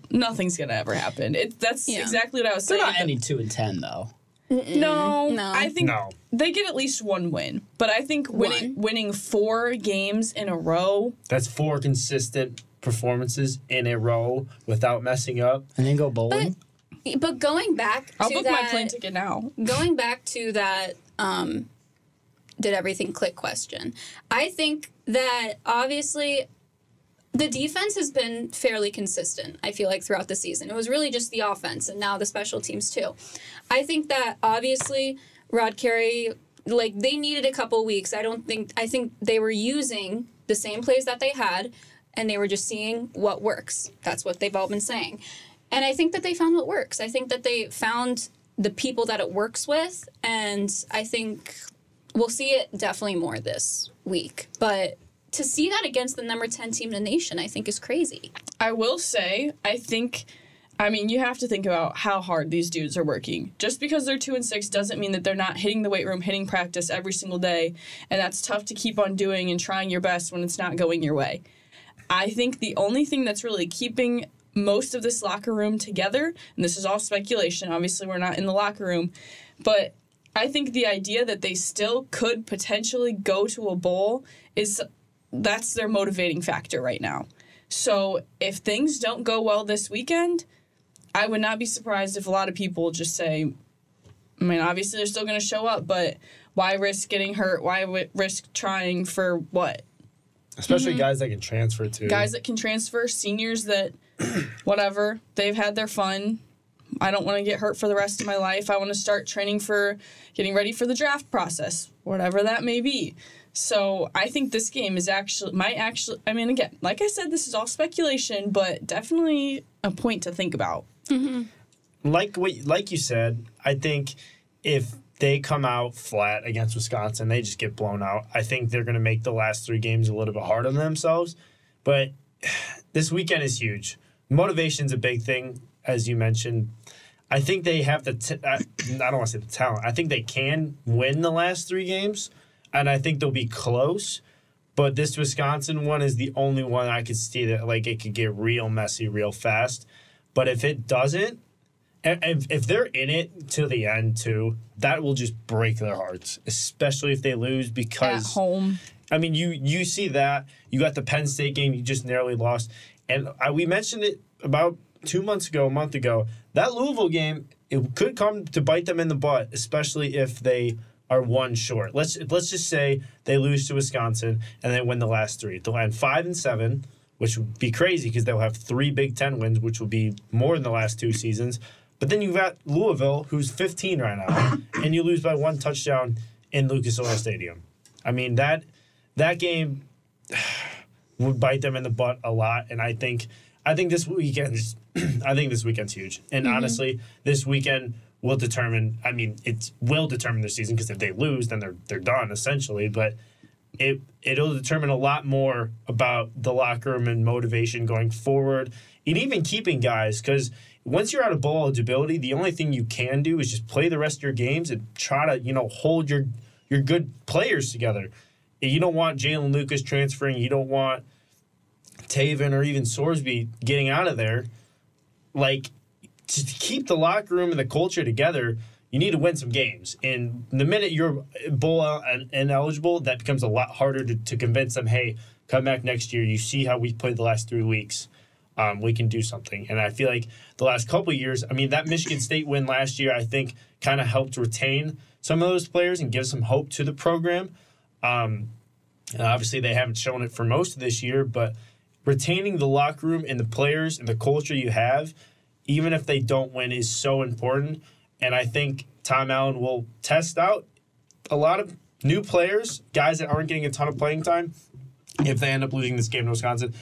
S3: nothing's gonna ever happen. It, that's
S1: Yeah.
S3: exactly what I was
S2: They're
S3: saying.
S2: not ending two and ten though.
S3: No,
S1: No.
S3: I think
S4: No.
S3: they get at least one win. But I think winning
S1: One.
S3: winning four games in a row.
S4: That's four consistent performances in a row without messing up.
S2: And then go bowling.
S1: But going back
S3: I'll
S1: to
S3: book
S1: that,
S3: my plane ticket now.
S1: going back to that um did everything click question i think that obviously the defense has been fairly consistent i feel like throughout the season. It was really just the offense and now the special teams too. I think that obviously rod carey like they needed a couple weeks. I don't think i think they were using the same plays that they had and they were just seeing what works. That's what they've all been saying. And I think that they found what works. I think that they found the people that it works with, and I think we'll see it definitely more this week. But to see that against the number 10 team in the nation, I think is crazy.
S3: I will say, I think, I mean, you have to think about how hard these dudes are working. Just because they're two and six doesn't mean that they're not hitting the weight room, hitting practice every single day, and that's tough to keep on doing and trying your best when it's not going your way. I think the only thing that's really keeping most of this locker room together, and this is all speculation, obviously, we're not in the locker room, but I think the idea that they still could potentially go to a bowl is that's their motivating factor right now. So if things don't go well this weekend, I would not be surprised if a lot of people just say, I mean, obviously they're still going to show up, but why risk getting hurt? Why w- risk trying for what?
S4: Especially
S1: Mm-hmm.
S4: guys that can transfer to.
S3: Guys that can transfer, seniors that, whatever, they've had their fun. I don't want to get hurt for the rest of my life. I want to start training for getting ready for the draft process, whatever that may be. So I think this game is actually might actually. I mean, again, like I said, this is all speculation, but definitely a point to think about. Mm-hmm.
S4: like what like you said, I think if they come out flat against Wisconsin, they just get blown out. I think they're going to make the last three games a little bit hard on themselves. But this weekend is huge. Motivation's a big thing, as you mentioned. I think they have the. T- I, I don't want to say the talent. I think they can win the last three games, and I think they'll be close. But this Wisconsin one is the only one I could see that like it could get real messy real fast. But if it doesn't, and if, if they're in it to the end too, that will just break their hearts, especially if they lose because At
S3: home.
S4: I mean, you you see that you got the Penn State game, you just narrowly lost, and I, we mentioned it about two months ago, a month ago. That Louisville game, it could come to bite them in the butt, especially if they are one short. Let's let's just say they lose to Wisconsin and they win the last three. They'll end five and seven, which would be crazy because they'll have three Big Ten wins, which will be more than the last two seasons. But then you've got Louisville, who's 15 right now, and you lose by one touchdown in Lucas Oil Stadium. I mean that that game would bite them in the butt a lot, and I think I think this weekend is I think this weekend's huge. And mm-hmm. honestly, this weekend will determine. I mean, it will determine their season because if they lose, then they're they're done essentially. But it it'll determine a lot more about the locker room and motivation going forward, and even keeping guys because. Once you're out of bowl eligibility, the only thing you can do is just play the rest of your games and try to, you know, hold your your good players together. You don't want Jaylin Lucas transferring. You don't want Tayven or even Sorsby getting out of there. Like to keep the locker room and the culture together, you need to win some games. And the minute you're bowl and ineligible, that becomes a lot harder to, to convince them. Hey, come back next year. You see how we played the last three weeks. Um, we can do something. And I feel like the last couple years, I mean, that Michigan State win last year, I think, kind of helped retain some of those players and give some hope to the program. Um, and obviously, they haven't shown it for most of this year, but retaining the locker room and the players and the culture you have, even if they don't win, is so important. And I think Tom Allen will test out a lot of new players, guys that aren't getting a ton of playing time, if they end up losing this game to Wisconsin.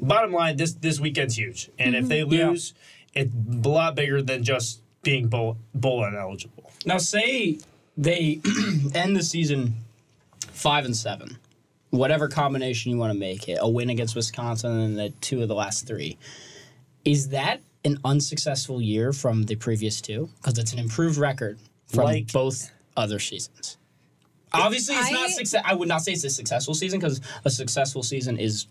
S4: Bottom line, this this weekend's huge, and if mm-hmm. they
S2: Yeah.
S4: lose, it's a lot bigger than just being bowl bowl ineligible.
S2: Now, say they end the season five and seven, whatever combination you want to make it, a win against Wisconsin and the two of the last three. Is that an unsuccessful year from the previous two? Because it's an improved record from
S4: Like-
S2: both other seasons. Obviously, it's not
S1: I-
S2: success. I would not say it's a successful season because a successful season is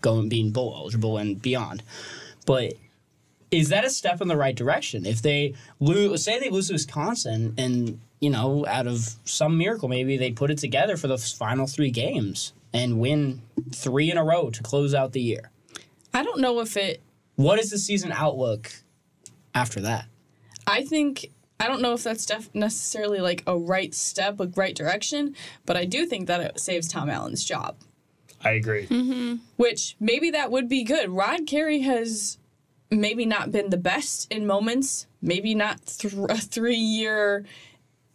S2: going being bowl eligible and beyond. But is that a step in the right direction? If they lose, say they lose to Wisconsin, and you know, out of some miracle, maybe they put it together for the final three games and win three in a row to close out the year.
S3: I don't know if it.
S2: What is the season outlook after that?
S3: I think I don't know if that's def- necessarily like a right step, a right direction, but I do think that it saves Tom Allen's job.
S4: I agree. Mm-hmm.
S3: Which maybe that would be good. Rod Carey has maybe not been the best in moments. Maybe not th- a three-year,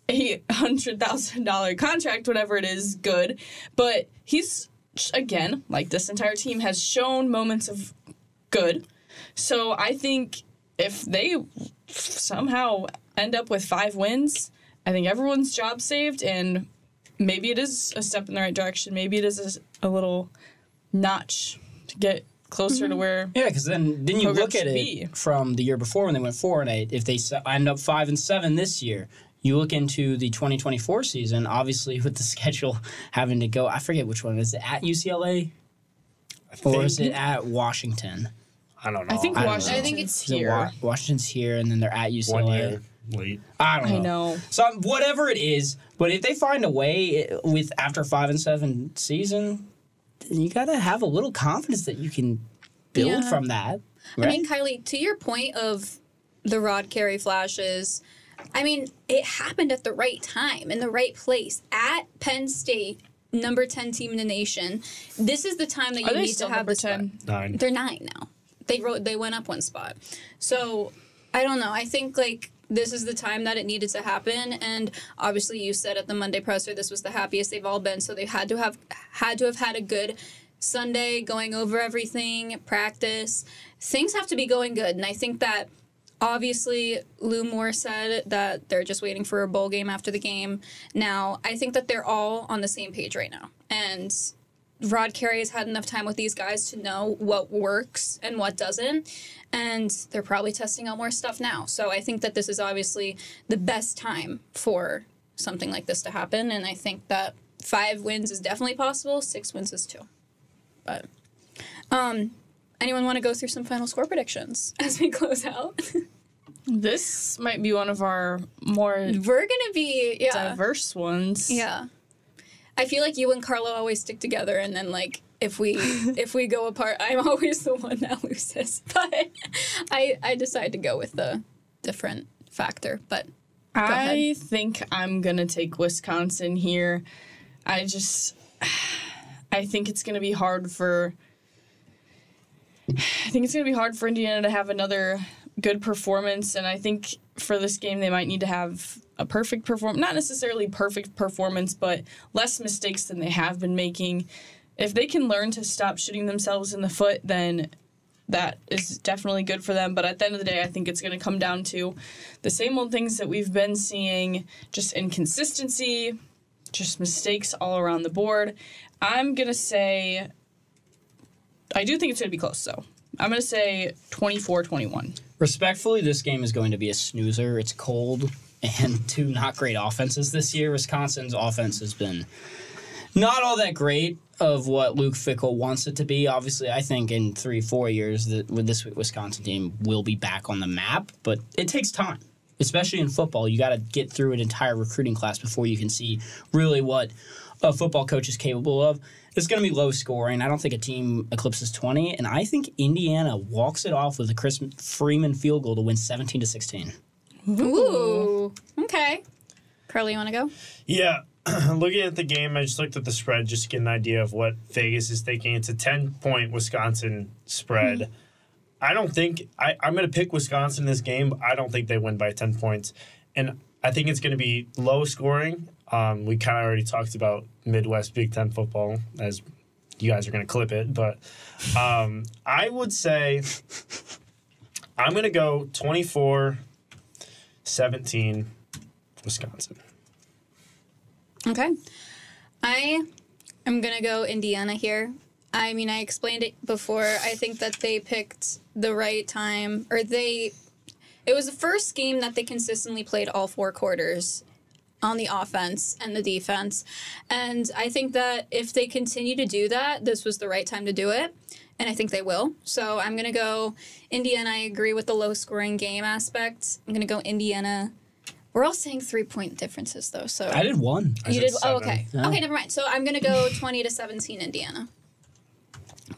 S3: eight hundred thousand dollar contract, whatever it is, good. But he's again like this entire team has shown moments of good. So I think if they somehow end up with five wins, I think everyone's job saved, and maybe it is a step in the right direction. Maybe it is a, a little notch to get closer to mm-hmm. where.
S2: Yeah, because then then you look at it
S3: be.
S2: from the year before when they went four and eight. If they end up five and seven this year, you look into the 2024 season. Obviously, with the schedule having to go, I forget which one is it at UCLA
S4: I
S2: or
S4: think-
S2: is it at Washington?
S4: I don't know.
S3: I think
S2: I don't know.
S1: I think it's
S2: Is
S3: here.
S2: Wa- Washington's here, and then they're at UCLA.
S4: one year late.
S2: I don't know.
S3: I know.
S2: So whatever it is, but if they find a way eh, with after five and seven season, then you gotta have a little confidence that you can build
S1: Yeah.
S2: from that.
S1: I mean, Kylee, to your point of the Rod Carey flashes, I mean, it happened at the right time in the right place at Penn State, number 10 team in the nation. This is the time that you
S3: Are they
S1: need
S3: still
S1: to have
S3: number
S1: this
S3: 10?
S4: Nine.
S1: They're nine now. They wrote they went up one spot. So I don't know. I think like this is the time that it needed to happen and obviously you said at the Monday presser this was the happiest they've all been so they had to have had to have had a good Sunday going over everything, practice. Things have to be going good and I think that obviously Lou Moore said that they're just waiting for a bowl game after the game. Now, I think that they're all on the same page right now. And Rod Carey has had enough time with these guys to know what works and what doesn't. And they're probably testing out more stuff now. So I think that this is obviously the best time for something like this to happen. And I think that five wins is definitely possible. Six wins is too. But um, anyone want to go through some final score predictions as we close out?
S3: This might be one of our more
S1: We're gonna be yeah
S3: diverse ones.
S1: yeah. I feel like you and Carlo always stick together, and then like if we if we go apart, I'm always the one that loses. But I I decide to go with the different factor. But
S3: I think I'm gonna take Wisconsin here. I just I think it's gonna be hard for I think it's gonna be hard for Indiana to have another good performance and I think for this game they might need to have a perfect perform not necessarily perfect performance, but less mistakes than they have been making. If they can learn to stop shooting themselves in the foot, then that is definitely good for them. But at the end of the day, I think it's going to come down to the same old things that we've been seeing just inconsistency, just mistakes all around the board. I'm going to say, I do think it's going to be close, though. I'm going to say 24 21.
S2: Respectfully, this game is going to be a snoozer. It's cold and two not great offenses this year. Wisconsin's offense has been not all that great of what Luke Fickell wants it to be. Obviously, I think in three, four years that with this Wisconsin team will be back on the map, but it takes time. Especially in football, you got to get through an entire recruiting class before you can see really what a football coach is capable of. It's going to be low scoring. I don't think a team eclipses 20, and I think Indiana walks it off with a Chris Freeman field goal to win 17 to 16.
S1: Ooh, okay. Carly, you want to go?
S4: Yeah, looking at the game, I just looked at the spread just to get an idea of what Vegas is thinking. It's a 10 point Wisconsin spread. I don't think, I, I'm going to pick Wisconsin in this game, but I don't think they win by 10 points. And I think it's going to be low scoring. Um, we kind of already talked about Midwest Big Ten football as you guys are going to clip it, but um, I would say I'm going to go 24 17 Wisconsin.
S1: Okay. I am going to go Indiana here. I mean, I explained it before. I think that they picked the right time, or they. It was the first game that they consistently played all four quarters on the offense and the defense. And I think that if they continue to do that, this was the right time to do it. And I think they will. So I'm going to go Indiana. I agree with the low scoring game aspect. I'm going to go Indiana. We're all saying three point differences, though. So
S2: I did one.
S4: I
S1: you
S4: said
S1: did. Oh, okay.
S2: Yeah.
S1: Okay, never mind. So I'm gonna go 20 to 17, Indiana.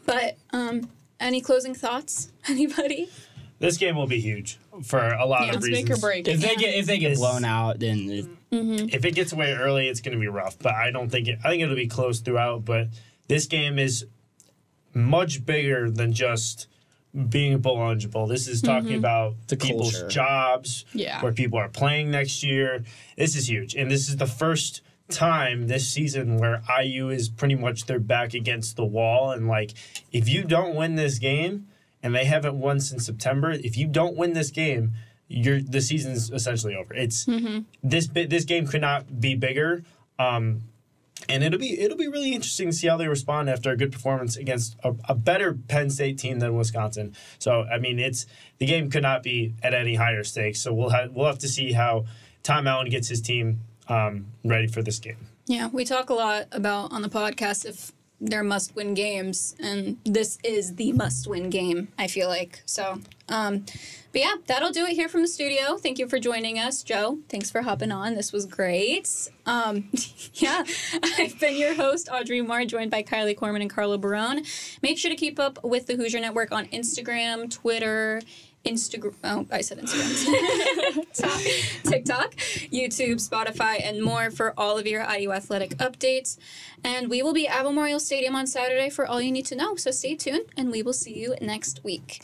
S1: But um, any closing thoughts? Anybody?
S4: This game will be huge for a lot
S1: Yeah.
S4: of
S3: It's
S4: reasons.
S3: make or break.
S2: If they get if they get
S4: It's-
S2: blown out, then it,
S4: If it gets away early, it's going to be rough. But I don't think it. I think it'll be close throughout. But this game is much bigger than just being bowl eligible. This is talking about
S2: The
S4: people's
S2: culture.
S4: jobs,
S3: Yeah.
S4: where people are playing next year. This is huge, and this is the first time this season where IU is pretty much they're back against the wall. And like, if you don't win this game, and they haven't won since September, if you don't win this game, you're the season's essentially over. It's this bit this game could not be bigger. Um, and it'll be it'll be really interesting to see how they respond after a good performance against a, a better Penn State team than Wisconsin. So I mean, it's the game could not be at any higher stakes. So we'll have we'll have to see how Tom Allen gets his team um, ready for this game.
S1: Yeah, we talk a lot about on the podcast if they're must win games, and this is the must win game, I feel like. So, um, but yeah, that'll do it here from the studio. Thank you for joining us, Joe. Thanks for hopping on. This was great. Um, yeah, I've been your host, Audrey Marr, joined by Kylee Corman and Carlo Barone. Make sure to keep up with the Hoosier Network on Instagram, Twitter, Instagram. Oh, I said Instagram. TikTok, YouTube, Spotify, and more for all of your IU athletic updates. And we will be at Memorial Stadium on Saturday for all you need to know. So stay tuned, and we will see you next week.